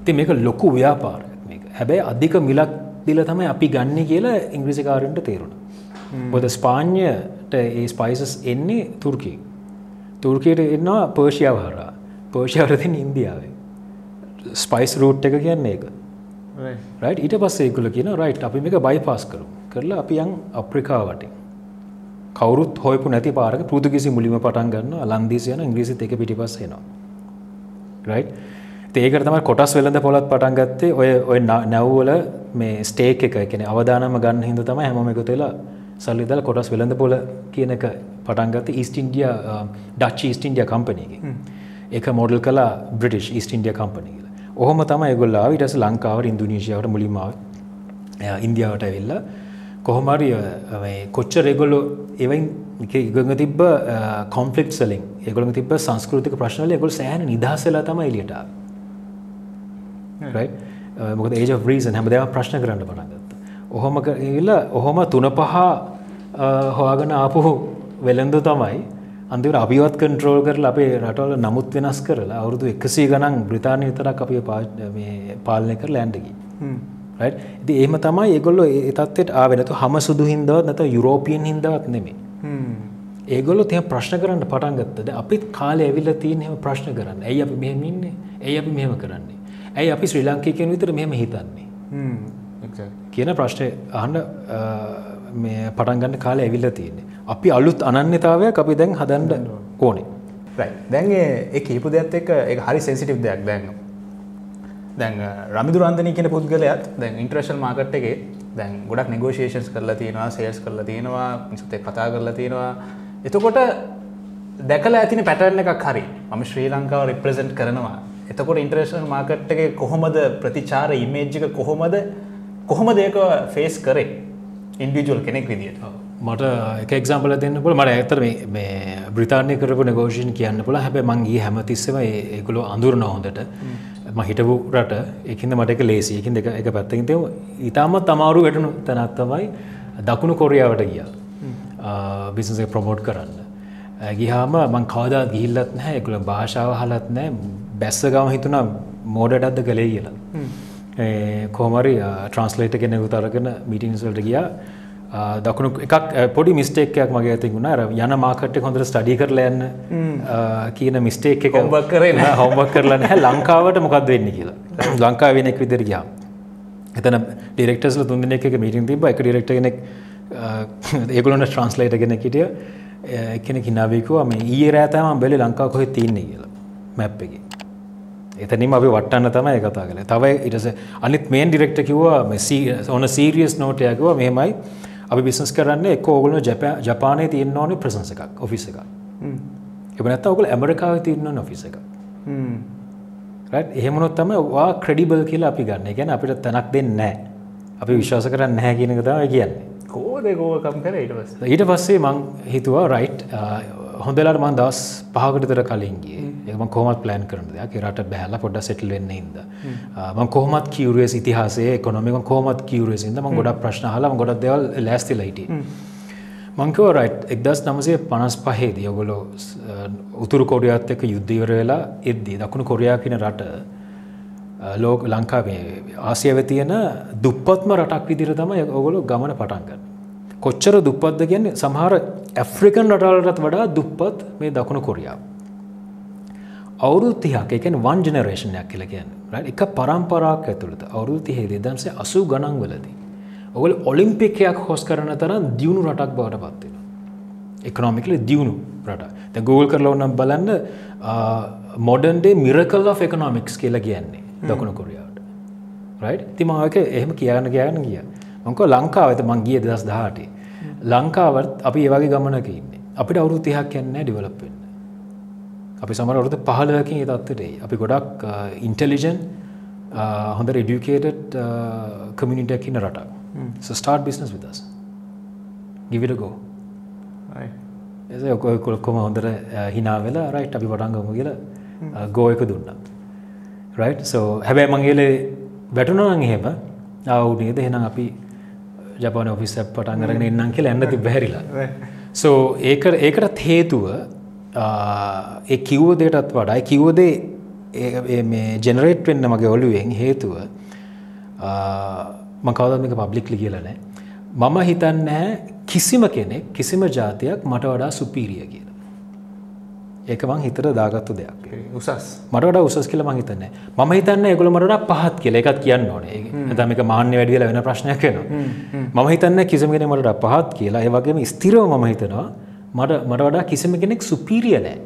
Speaker 1: ති මේක ලොකු ව්‍යාපාර හැබැයි අධික මිලක් දිල තමයි අපි ගන්න කියලා ඉංග්‍රිසිකාරන්ට තේරුණ. බොද ස්පාන්්‍යයට ඒ ස්පයිසස් එන්නේ තුර්කී තුර්කයට එන්නවා පර්ෂයාව හරා පර්ෂාවරතින් ඉන්දියාවේ. ස්පයිස් රූට් එක කියන්නේ එක ඊට පස්සේකුල කියන රයිට් අපි මේක බයිපස් කරු කරලා අපි යන් අප්‍රිකාවට කවරුත් හොයපු නැති පාරක පෘතුගිසි මුලිම පටන් ගන්න ලන්දීසියන ඉංග්‍රීසි එක පිටිපස් එනවා. රයි් ඒකට තම කොටස් වෙලඳ පොලත් පටන් ගත්තේ. ඔය ඔය නැව්වල මේ ස්ටේක් එක කෙන අවධානම ගන්න හිද තම හැම එක තුලා සල්ලිදල් කොටස් වෙළඳ පොල කියන එක පටන්ගත east India Dutch east India කම්පනයගේ එක. මොඩල් කලා බ්‍රටිෂ් ඊස්ට ඉන්ඩිය කම්පනි කියල. ඔහොම තම ගොල්ලා විටස ලංකාවට ඉන්දුනීශයාවට මුලිමාව ඉන්දියාවට ඇවිල්ල. කොහොමරිය කොච්ච රෙගොල්ලො එවයින් ඉගඟ තිබ කොම්පලෙක් සලින් ඒගොල තිබ සංස්කෘතික ප්‍රශ්නල ගොල් සෑන නිදහසලා තම එලියට මොකද ඒජ ්‍රීසන් හැම දෙව ප්‍රශ්න කරන්න පටන්ගත්ත ඔහොම ඉල්ල ඔහොම තුන පහ හොයාගෙන ආපු වෙළඳ තමයි. අන්තිවට අභිවත් කන්ට්‍රෝල් කරල අපේ රටවල නමුත් වෙනස් කරලා අවුරුදු එකසී ගණන් බ්‍රතාානය විතරක් අපේ පාලනය කර ලෑන්ඩකි ඉති ඒම තමයි ඒගොල්ලො ඒතත්වට ආවෙනතු හම සුදු හින්දවත් නැත යුරෝපියන් හින්දවත් නෙමේ ඒගොල්ලො තිය ප්‍රශ්න කරන්න පටන් ගත්තද? අපිත් කාලය ඇවිල්ල තියෙන එම ප්‍රශ්න කරන්න. ඇයි අපි මෙහෙම ඉන්නේ? ඇයි අපි මෙහෙම කරන්නේ? ඇයි අපි ශ්‍රී ලංකයකෙන් විතර මෙහෙම හිතන්නේ? කියන ප්‍රශ්නය අහන්න පටන්ගන්න කාල ඇවිල්ල තියන්නේ. අපි අලුත් අනන්‍යතාවයක් අපි දැන් හදන්ඩ ඕනේ.
Speaker 2: දැන්ගේ ඒ කීපු දෙත් එක එක හරි සෙන්සිටිව් දෙයක් දැන්න දැන් රමිදුරන්ධනය කියන පුද්ගලයත් දැන් ඉන්ට්‍රේශල් මාකට් එකේ දැන් ගොඩක් නිගෝෂේෂන්ස් කරලා තියෙනවා සේල්ස් කරලා තියෙනවා මිසුතේ කතා කරලා තියෙනවා. එතකොට දැකල ඇතින පැටර්න එකක් හරි. මම ශ්‍රී ලංකාව රිප්‍රසෙන්ට් කරනවා. එතකොට ඉන්ට්‍රේෂනල් මාකට් එක කොහොමද ප්‍රතිචාර ඉමේජ්ජික කොහොමද කොහොම දෙක ෆේස් කරේ? ඉන්ඩිජුවල් කෙනෙක් විදිට
Speaker 1: මට එක එක්සාම්පල දෙන්න පුල මට ඇතර මේ බ්‍රතාානය කරපු නගෝෂන් කියන්න පුළ හැබ මංගේ හැමතිස්සම ඒකුළු අඳුර නොහොඳට ම හිටපු රට එකින්ද මට එක ලේසි එකින් දෙක එක පැත්තකින් තව ඉතාමත් තමාරු වැටනු තැනත්තමයි දකුණු කොරියාවට ගිය. බිසන්සේ ප්‍රමෝට් කරන්න. ගිහාම මං කවදා ගිල්ලත් නැහැ. එකුළ භාෂාව හලත් නෑ බැස්ස ගම හිතුනා මෝඩටත්ද කළේ කියලා කෝමරි ට්‍රන්ස්ලේට කෙනෙ උතරගෙන මිටින්ස්වලට ගියා. දකුණු එකක් පොඩි මිස්ටේක්යක් මගේ ඇතිකුණ ර යන මාකට හොඳට ස්ටඩි කරලයන්න කියන මිස්ටේක් එක
Speaker 2: හොම්බක් කරන
Speaker 1: හොම්බක් කරලන්න හැ ලංකාවට මොකක්ද වෙන්න කියලා. ලංකා වෙනෙක් විදිර ගියා එතන ඩිරෙක්ටස්ල තුන්දින එක මීටින් තිබ එක ඩිරෙක්ට කෙනෙක් ඒගුලන ට්‍රන්ස්ලේට ගෙන කිටිය එකන කිනාවකුව මේ ඒ රෑතම බෙලි ලංකා කොහෙ තියන්නේ කියලා. මැප් එක එතනිම අපි වටන්න තමයි කතා කළ තවයි ඉටස අනිත් මේන් ඩිරෙක්ට කිවවා ඕන සීරියස් නෝටයකුව මෙහෙමයි. අපි බිස්නස් කරන්න එක් ඕගුලන ජපානය තියන්න ඕනේ ප්‍රසන්ස එකක් ඔෆිස එක එබනත් ඔකුල ඇමරිකාව තියන්න ඔෆිස එක එහෙමනොත් තම වා ක්‍රඩිබල් කියලා අපි ගන්න. ගැන අපිට තැනක් දෙන්න නෑ අපි විශ්වාස කරන්න නැහැ කියනක තමයි කියන්නේ.
Speaker 2: කෝද ගෝකම් කර
Speaker 1: ඊට පස්සේ? මං හිතුවා රයිට් හොඳලාට මන් දස් පහකටතර කලින්ගේ ඒම කොමත් ප්ලෑන් කරන දෙයක්. රට බැහල පොඩ සෙටල් වෙන්න ඉද ම කොහමත් කිවරේ ඉතිහාසේ කොනොමික කොමත් කිවරේසිද ම ගොඩක් ප්‍රශ්න හලම ගොඩක් දෙවල් ලෑස්ති ලයිට මංකව රයිට් එක්දස් නමසේ පනස් පහේදී ඔගොලෝ උතුරු කොඩියත් එක යුද්ධීවර වෙලා එද්දී දකුණු කොරයා කියන රට ලෝක ලංකාවේ ආසියව තියෙන දුප්පත්ම රටක් විදිර තම ඔගොලු ගමන පටන්ගන්න කොච්චර දුප්පත්ද කියන්නේ? සමහර ඇෆ්‍රිකන් රටල්ටත් වඩා දුප්පත් මේ දකුණු කොරියාව අවුරුදු තිහක් එකන වන් ජනරේෂණයක් කියල කියන්න එක පරම්පරාක් ඇතුළට අවුරුදු තිහේ දෙදම්සේ අසූ ගණන් වලදී. ඔගල් ඔලිම්පිකයක් හොස් කරන තරම් දියුණු රටක් බවට පත්වෙන එකනොමිකල දියුණු රට ගෝල් කරලා ඔන්නම් බලන්න මොඩන්ඩේ මිරකල් of එකනොමික්ස් කියලා කියන්නේ දකුණු කොරියාවට. රයි් තිමාවක එහෙම කියන්න කියන්න ගිය. මංකෝ ලංකාව ඇත මං ගිය දස් දහටේ ලංකාවත් අපි ඒවගේ ගමනක ඉන්න. අපිට අවුරු තිහක් කියන්නේ ඩිවලපෙන් අපි සමරවරුද පහලකින් ඒ තත්තරේ අපි ගොඩක් ඉන්ටෙලිජන් හොඳ ඩියුකේටඩ් කමිනිටක්කින්න රටක්. ස්ටාර්ට් බිස්නස් විදස් ගිවිටකෝ ඔකො කොල්කොම හොඳර හිනා වෙලා රයිට් අපි පටන්ගම කියලා ගෝයක දුන්න. රයි් සෝ හැබැයි මංගේලේ වැටුනනන් එහෙම අවුනේද හෙනම් අපි ජපන ඔෆිස් පටන් අරගෙන එන්නම් කියලා ඇන්න ති බැරිලා සෝ ඒක ඒකටත් හේතුව ඒ කිව්ව දේටත් වඩා කිව්වදේ මේ ජෙනරේට් වෙන්න මගේ ඔලුවෙන් හේතුව මකවදමික පබ්ලික්ලි කියලනෑ මම හිතන්නෑ කිසිම කෙනෙක් කිසිම ජාතියක් මට වඩා සුපීරිය කියල ඒක මං හිතර දාගත්තු දෙයක්.
Speaker 2: උසස්.
Speaker 1: මට උසස් කියල මං හිතන්න ම හිතන්න එගොල මට පහත් කියල. එකත් කියන්න ඕනේ. තමික මාන්‍ය වැඩියල වෙන ප්‍රශ්නයක් වෙන මම හිතන්න කිසිමගෙන මට පහත් කියලා. ඒවගේම ස්තිරව මම හිතනවා මට මට වඩා කිසිම කෙනෙක් සුපීරිය නෑ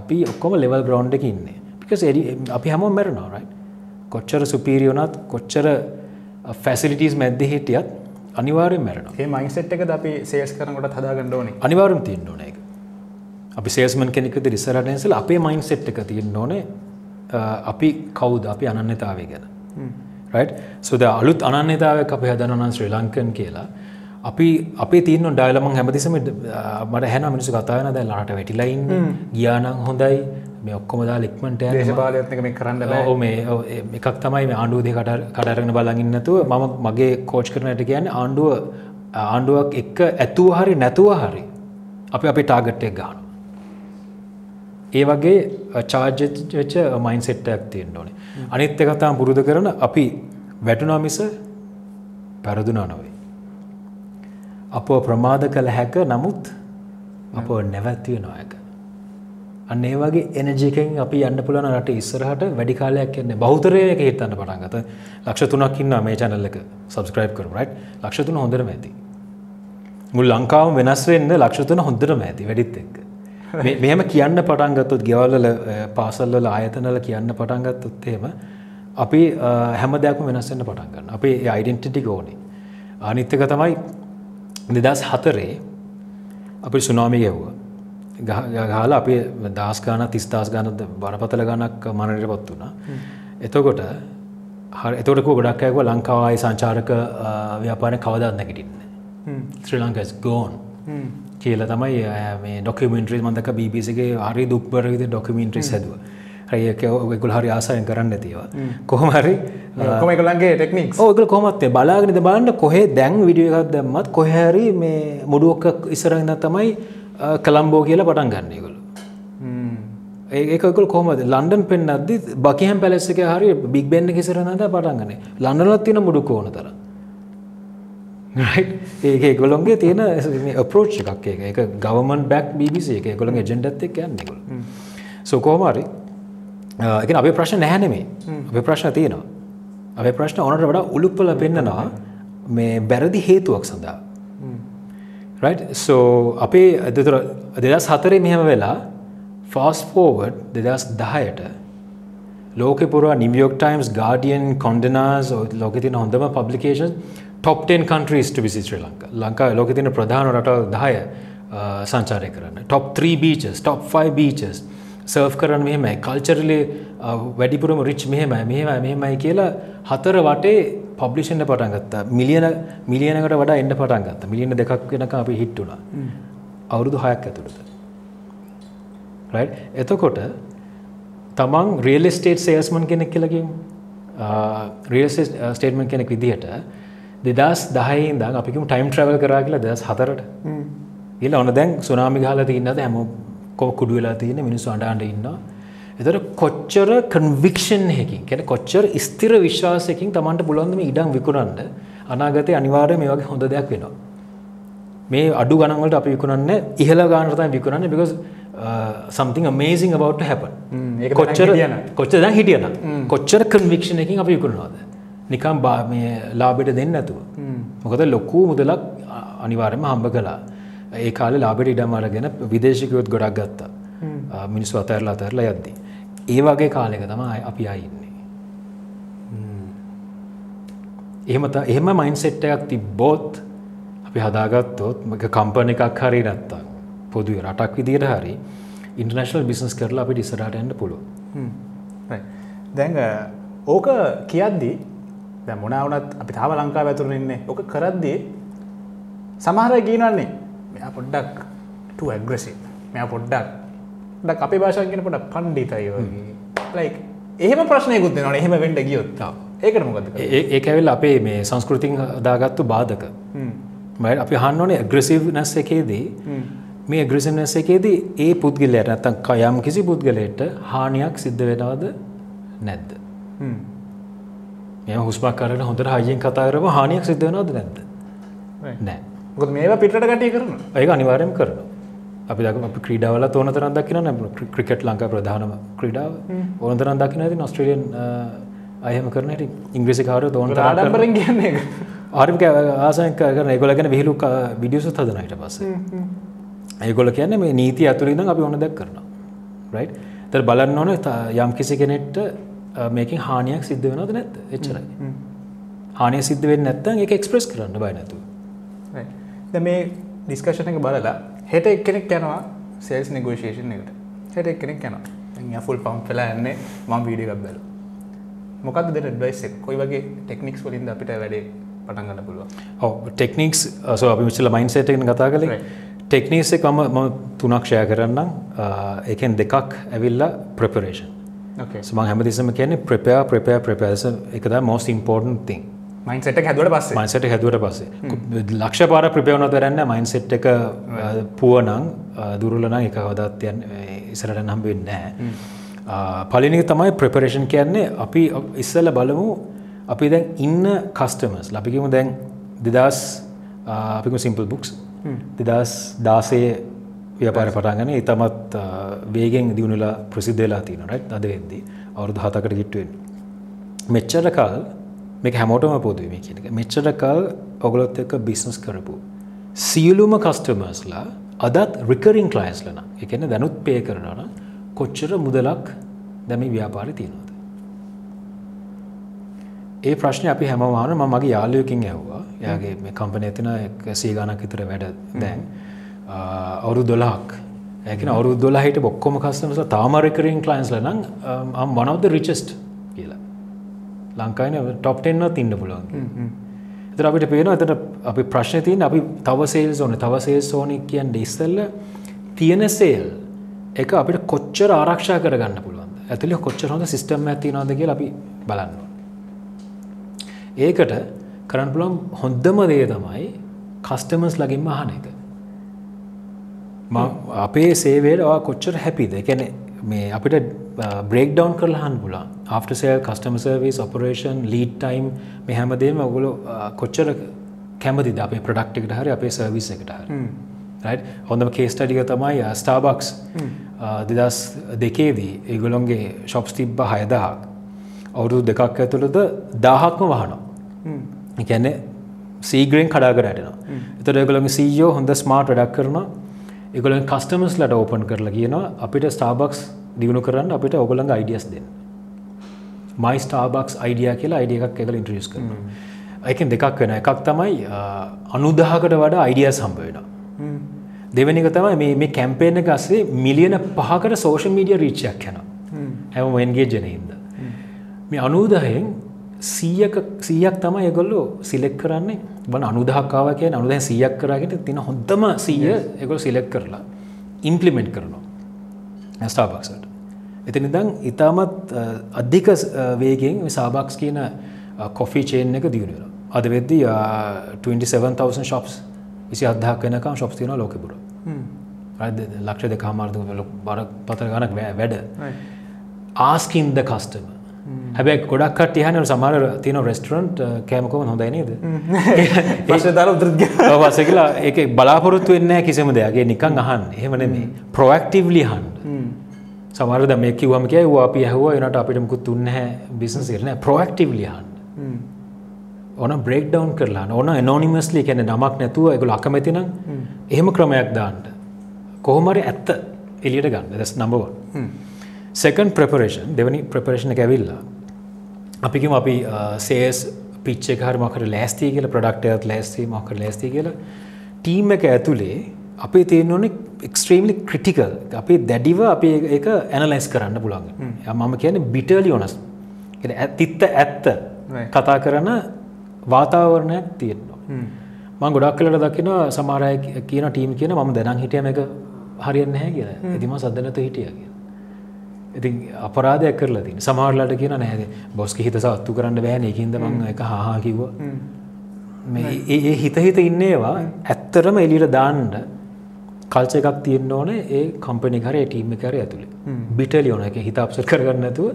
Speaker 1: අපි ඔක්කොම ලෙවල් ග්‍රවන්් එක ඉන්නේ. පිකස් අපි හැම මැරනවාරයි කොච්චර සුපීරියෝනත් කොච්චර ෆැසිලිටස් මැද්ද හිටියත් අනිවාරෙන් මැරන
Speaker 2: ඒ මයිසට් එක අපි සේස් කරනකොට හදාගන්න ඕනේ?
Speaker 1: අනිවාරම් තියෙන් ඕන එක අපි සේස්මන් කෙනෙකද රිසරටන්සල් අපේ මයින් සෙට් එක තියෙන් ඕනේ. අපි කවුද? අපි අනන්‍යතාවය ගැන. රයි් සුද අලුත් අනන්‍යතාවක් අප හදනනන් ශ්‍රී ලංකන් කියලා. අපි අපේ තියන ඩයිලම හැමතිසම මට හැන මිනිසු කතායන දැ ලාට වැටිලයින් ගියානං හොඳයි. මේ ඔක්කොමදා ලික්මට
Speaker 2: දේශපාලයත්ක මේ කරන්න
Speaker 1: ඕ මේ එකක් තමයි මේ ආණ්ඩුවදේ කටරගෙන බලගන්නතුව මම මගේ කෝච් කරනට කියන්න ආණ්ඩුව ආණ්ඩුවක් එක්ක ඇතුව හරි නැතුව හරි අපි අපි ටාගට්ටයක් ගාන ඒ වගේ චාර්ජච මයින් සෙට්ටයක් තියෙන් ඕනේ. අනිත්‍ය කතා පුරුදු කරන අපි වැටුනා මිස පැරදුනා නොවේ. අප ප්‍රමාද කළ හැක නමුත් අප නැවැත්විය නොයක අන්න ඒ වගේ එනජිකෙන් අපි යන්න පුලන රට ඉස්සරහට වැඩි කාලයක් කියන්නේ බෞතරයක හිතන්න පටන්ගත ලක්ෂ තුනක් ඉන්න මේ චැනල්ල එක. සබස්ක්‍රයිබ් කරු රයි් ලක්ෂ තුන හොඳර ඇති. මුල් ලංකාව වෙනස් වෙන්න ලක්ෂ තුන හොඳරම ඇති වැඩිත් එක්ක මෙහම කියන්න පටන්ගත්තුත් ගෙවල්ල පාසල්ල ආයතනල කියන්න පටන්ගත්තුත් එහෙම අපි හැම දෙයක්ම වෙනස්සන්න පටන්ගන්න අපේ අයිඩෙන්ටිටි ඕනේ අනිත්තක තමයි දෙදස් හතරේ අපි සුනාමි ගැව්වා. ගහල අපේ දස් ගාන තිස්ථාස් ගානද බරපතල ගණක් මනට පත් වුණා එතකොට එතොටක ගොඩක් ඇව ලංකාවයි සංචාරක ව්‍යාපාන කවදන්න නැකිටින්න ශ්‍රී ලංකස් ගෝන් කියල තමයි මේ ඩොකමෙන්ට්‍රී මන්දක බිසිගේ හරි දුක්බරවිද ඩොකමෙන්ට්‍රී හැදුව. රයක ඔකුල් හරි ආසායෙන් කරන්න ඇතිවා කොහොමහරි
Speaker 2: කොමකලන්ගේ ටෙක්නික්
Speaker 1: ඕකල කොමත්තේ බලාගෙනද බලන්න කොහේ දැන් විඩිය එකක් දැම්මත් කොහැරි මේ මුඩුවක්ක ඉසරන්න තමයි කළම්බෝ කියලා පටන් ගන්නයකුළු ඒකකල් කොමද ලන්ඩන් පෙන් අද බකිහම් පැලෙස්සක හරි බික් බෙන්න්න කිසරනට පටන්ගන ලන්නලත් තින මුඩු කෝන තර ඒක ගොලොන්ගේ තියෙන අපරෝච් එකක් එක. ගවමන් බැක් බිසි එක කොළන් ජෙන්ඩත් එක් යන්නෙකුල් සෝකෝමාරි එක අපේ ප්‍රශ්න නැහැනෙමේ අපේ ප්‍රශ්න තියෙනවා. අපේ ප්‍රශ්න ඕනට වඩා උළුප්පල පෙන්න්නනවා මේ බැරදි හේතුවක් සඳහා. සෝ අපේ ඇදතුර දෙදස් හතරේ මෙහම වෙලා ෆාස් ෆෝවඩ් දෙදස් දහයට ලෝක පුරා නිවියෝක් ටයිම්ස් ගාඩියන් කොන්ඩනාස් ලෝක තින හොඳම පබ්ලිකේෂන් ටොප් 10 කන්ට්‍රීස් විසි ශ්‍රී ලංකා ලංකා ලෝක තින ප්‍රධාන රටල් දහය සංචාරය කරන්න. Top 3 beaches top 5 beaches surf කරන්න මෙහෙමයි. කල්චරලේ වැඩිපුරම රිච් මෙහෙමයි. මෙහෙමයි මෙහෙමයි කියලා හතර වටේ පබ්ලිෂන්ට පටන් ගත්තා. මිලියන මිලියනකට වඩා එන්න පටන් ගත්ත. මිලියන දෙකක් වෙනක අපි හිට්ටුනා අවුරුදු හයක් ඇතුළට එතකොට තමන් රියල් ස්ටේට් සේල්ස්මන් කෙනෙක් කියලකින් රියල් ස්ටේට්මන් කෙනෙක් විදිහට දෙදස් දහයින්ද අපිකම ටයිම් ට්‍රවල් කරා කියලා දෙදස් හතරට. ඉල ඔන්න දැන් සුනාමි හල තියන්නද හැම කො කුඩු වෙලා තියෙන මිනිස්සු අඩාන්ඩ ඉන්න එතට කොච්චර කන්වික්ෂන් හකින් කැන කොච්චර ස්තිර විශ්වාසයකින් තමන්ට පුළොන්දම ඉඩම් විකුණන්න? අනාගතය අනිවාර්ය මේ වගේ හොඳ දෙයක් වෙනවා. මේ අඩු ගනන්වලට අපි විකුණන්න ඉහල ගානතයි විකුණන්න බිකස් සම්තිං අමේසිං about හැපන් කොච්චර කොච්චර හිටියන කොච්චර කන්වික්ෂණ එකින් අපි විකුණනවාද නිකම් ලාබෙට දෙන්න ඇතුව මොකද ලොකූ මුදලක් අනිවාර්යම හම්බ කලා ඒ කාල ලාබෙට ඉඩම් අරගෙන විදේශකයොත් ගොඩක් ගත්තා. මිනිස්සු අතරලා අතරලා යද්දී. ඒ වගේ කාලෙක තම අපි අයින්නේ එහෙමත එහෙම මයින්සෙට්ටයක් තිබ්බෝත් අපි හදාගත්තොත් කම්පන එකක් හරි නත්තා පොදුව රටක් විදියට හරි ඉන්ටර්නශනල් බිස්නස් කරලා අපි ඩිසරට එන්න පුළුව
Speaker 2: දැන් ඕක කියද්දී දැ මොනවනත් අපි තාව ලංකා ඇතුරන එන්නේ ඕක කරද්දී සමහර ගීනන්නේ මෙයා පොඩ්ඩක් ඇග්‍රසි මෙයා පොඩ්ඩක් ඩක් අපේ භාෂාගෙන පොඩ පණ්ඩිතයි වගේ. ලයි එහෙම ප්‍රශ්නයකුත් දෙනවා එහෙම වෙන්ඩ ගියොත් ඒකට මොකද
Speaker 1: ඒකැවිල් අපේ මේ සංස්කෘතින් දාගත්තු බාධක. අපි හන්න ඕනේ ඇග්‍රසිව් නැස් එකේදී මේ ග්‍රිසිනස් එකේදී ඒ පුද්ගලයට නැත්තන් කයම් කිසි පුද්ගලයට හානියක් සිද්ධ වෙනවාද නැද්ද මෙ හුස්මක් කරන හොඳට හයියෙන් කතාරම හානියක් සිද්ධ වෙනවාද නැද්ද? නෑ
Speaker 2: මේ පිටට ගටිය කරන
Speaker 1: ඒක අනිවාරයම කරන අපි දක අපි ක්‍රීඩාවල තෝනතරන් දකින නැ. ක්‍රිකට් ලංකා ප්‍රධානම ක්‍රීඩාව. ඕනතරන් දකින ඇති නොස්ට්‍රලියන් අයහම කරනට ඉංග්‍රිසි කාර තෝන
Speaker 2: ආඩම්බරෙන් කියන්නේ
Speaker 1: ආරික ආසයක කරන ඒගොලගෙන විහිලු විඩියසු හදනයිට පස්සේ. ඒගොල කියන්නේ මේ නීති ඇතුළින්ද අපි ඕන දැක් කරනවා. රයි් තර බලන්න ඕන යම් කිසි කෙනෙට්ට මේකින් හානියක් සිද්ධ වෙනද නැත්ත එච්චරයි. හානය සිද්ධ වෙන්න නැත්තන් එක එක්ස්ප්‍රස් කරන්න බයි නැතු
Speaker 2: මේ ඩිස්කශන එක බලලා හෙට එක්කෙනෙක් යනවා සේල්ස් නිගෝෂේෂන් එකට. හෙට එක්කෙනෙක් යනවා. ෆුල් පම් පෙලා එන්නේ මම් වීඩිය එකක් බැල මොකක්ද දෙට ඩයිස් කොයි වගේ ටෙක්නික්ස් වලින්ද අපිට වැඩේ පටන්ගන්න පුළුව
Speaker 1: ඔව ටෙක්නික්ස් සෝ අපි මිචල මයින්සේටෙන් කතා කළේ. ටෙක්නිස් එක මම ම තුනක්ෂය කරන්නම්. එකෙන් දෙකක් ඇවිල්ලා ප්‍රපරේෂන් සම හැමතිසම කියන ප්‍රපයා ප්‍රපය ප්‍රපස එකද මෝස් ඉම්පෝර්ටන් තිං
Speaker 2: මයින්සට හැදුවට පස්ස.
Speaker 1: මයින්සට හැදුවට පස්සේ. ලක්ෂ පාර ප්‍රපයවන දරන්න මයින්සෙට් එක පුවනං දුරලන එක හදත්යන් ඉසරට නම් වෙන්න පලිනික තමයි ප්‍රපරේෂන් කියන්නේ අපි ඉස්සල බලමු අපි දැන් ඉන්න කස්ටමස් ලපිකිම දැන් දෙදස් අපික සිම්පල් බුක්ස් දෙදස් දාසේ ව්‍යාපාර පටන්ගන ඉතමත් වේගෙන් දියුණලා ප්‍රසිද්ධලා තියනට අද වෙද්දී අවුරුදු හතකට ගිට්ටුවෙන් මෙච්චර කල් මේක හැමෝටම පොදුවම කියනක මෙච්චර කල් ඔගලොත් එක බිස්නස් කරපු සියලුම කස්ටමර්ස්ලා අදත් රිකරින් කලයිස් ලන එකන දැනුත් පේ කරනන කොච්චර මුදලක් දැමි ව්‍යාපාරි තියෙනවද? ඒ ප්‍රශ්න අපි හැමවාන ම මගේ යාලයකින් ඇහ්වා. යාගේ මේ කම්පන ඇතින සීගානක් ඉතර වැඩ දැන්. අවුරු දොලාක් ඇකන අවුරු දොලා හිට බොක්කොම කස්ටමස තාමරිකරින් කලයින්ස් ලනම් වනවද රිචස්ට් කියලා. ලංකායින ටොප්ටෙන්ව තින්න පුලුවන් ද අපිට පේන එතට අපි ප්‍රශ්න තියන් අපි තව සේල්ස් ඕන තව සේල්ස් ඕනි කියන් ඉස්සල්ල තියෙන සේල් එක අපිට කොච්චර ආරක්ෂා කරගන්න පුළුවන් ඇතුලි කොච්චර හොඳ සිිස්ටම් ඇති නොද කිය අපි බලන්න ඒකට කරන්න පුළන් හොන්දම දේ තමයි කස්ටමස් ලගින්ම අහන එක අපේ සේවේට කොච්චර හැපිද? එකැන මේ අපිට බ්‍රේක් ඩවන් කරලහන් පුලා ආෆ්ටසය customer service operation lead time මේ හැමදේම ඔගුලු කොච්චර කැමති අපේ ප්‍රඩක්්ටිකට හරි අපේ සර්විස් එකට හරි? හොඳම කේස්ටඩික තමයි ස්ටාබක්ස් දෙදස් දෙකේදී ඒගොලොන්ගේ ශොප්ස් තිබ්බ හයදහක්. අවුරුදු දෙකක් ඇතුළද දාහක්ම වහනවා. එකැනෙ සීග්‍රෙන් කඩාකරටනවා එතට ඒගොළඟ සීයෝ හොඳ ස්මාර්ට් වැඩක් කරනවා එකගොලන් කස්ටමස් ලට ඕපන් කරලා කියනවා අපිට ස්ටාබක්ස් දියුණු කරන්න අපිට ඔගොළඟ අයිඩියස් දෙන්න. මයි ස්ටාබක්ස් අයිඩිය කියලා අයිඩිය එකක් එකල ඉන්ට්‍රියස් කරන එකෙන් දෙකක් වෙන එකක් තමයි අනුදාහකට වඩා අයිඩිය සම්බවෙන දෙවනික තමයි මේ කැම්පේන එක අස්සේ මිලියන පහකට සෝෂ මීඩිය රීච්චයක් යන හැම. වෙන්ගේ ජනහින්ද මේ අනුදාහෙන් සීයක සීයක් තම එගොල්ලෝ සිලෙක් කරන්නේ. බන අනුදහක්කාව කිය අනුද සීයක් කරගෙන තින හොඳම සීය එකොල් සිලෙක් කරලා ඉම්පලිමෙන්ට් කරනවා. ඇස්ටාබක්සට එති නිදං ඉතාමත් අධික වේගෙන් සාබක්ස් කියන කොෆි චේන් එක දියුණුවල අද වෙද්දි 27,000 ශොප්ස් විසි අදහක් වෙනකම් ශොප් තියන ලෝකපුර ලක්ෂ දෙක මාර්ද බර පතර ගනක් වැඩ. ආස්කින්ද කස්ටම හැබැ ගොඩක් යහන සමාර තින රෙස්ටරන්ට් කෑමකොම හොඳයි නේද?
Speaker 2: ප්‍රශ්තර උත්‍රග
Speaker 1: වස කියලා එක බලාපොරොත්තු වෙන්න කිසිම දෙයක්ගේ නිකං අහන් එහෙමනෙමේ ප්‍රොක්ටිව්ලි හන්ඩ සමරද මේ කිවම කිය අපි හව නට අපිට මුකුත් තුන්න බිසන්ස් කරන ප්‍රොක්ටිව්ලි හන්ඩ ඕන බ්‍රේක් ඩවන් කරලා ඕන නෝනිමස්ලි කැන නමක් නැතුව එකගු අකමැතිනම් එහෙම ක්‍රමයක් දාන්නට කොහොමරි ඇත්ත එලියට ගන්න. දස් නම්බව සෙකන් ප්‍රපරේෂන් දෙවනි ප්‍රපරේෂණ ඇවිල්ලා. අපිකම අපි සේස් පිච්ච හර මකට ලෑස්තිී කියල ප්‍රඩක්ටයත් ලෑස්ති මක ලෑස්ති කියල. ටීම් එක ඇතුළේ අපේ තියෙන ඕනෙ එක්ස්ට්‍රීම්ලි ක්‍රටිකල් අපේ දැඩිව අපි එක ඇනලයිස් කරන්න පුළන් මම කියන බිටලි ඕනස් ඇතිත්ත ඇත්ත කතා කරන වාතාවරණයක් තියෙන්නවා මං ගොඩක් කලට දකින සමාරය කියන ටීම් කියන ම දැනන් හිටියම එක හරියන්න හැ කිය ඇතිම සද්ධනත හිටිය කිය ඉති අපරාධයක් කරලා තින සමාරලට කියන නෑද බොස්ක හිත සත්තු කරන්න බෑන එකින්ද මං එක හා කිව්ව. ඒ හිත හිත ඉන්නේවා ඇත්තරම එලිට දාන්නට කල්ච එකක් තියන්න ඕන ඒ කම්පනි කර ටීම කර ඇතුළේ බිටලි ඕන එක හිත අප්සර් කරගන්න ඇතුව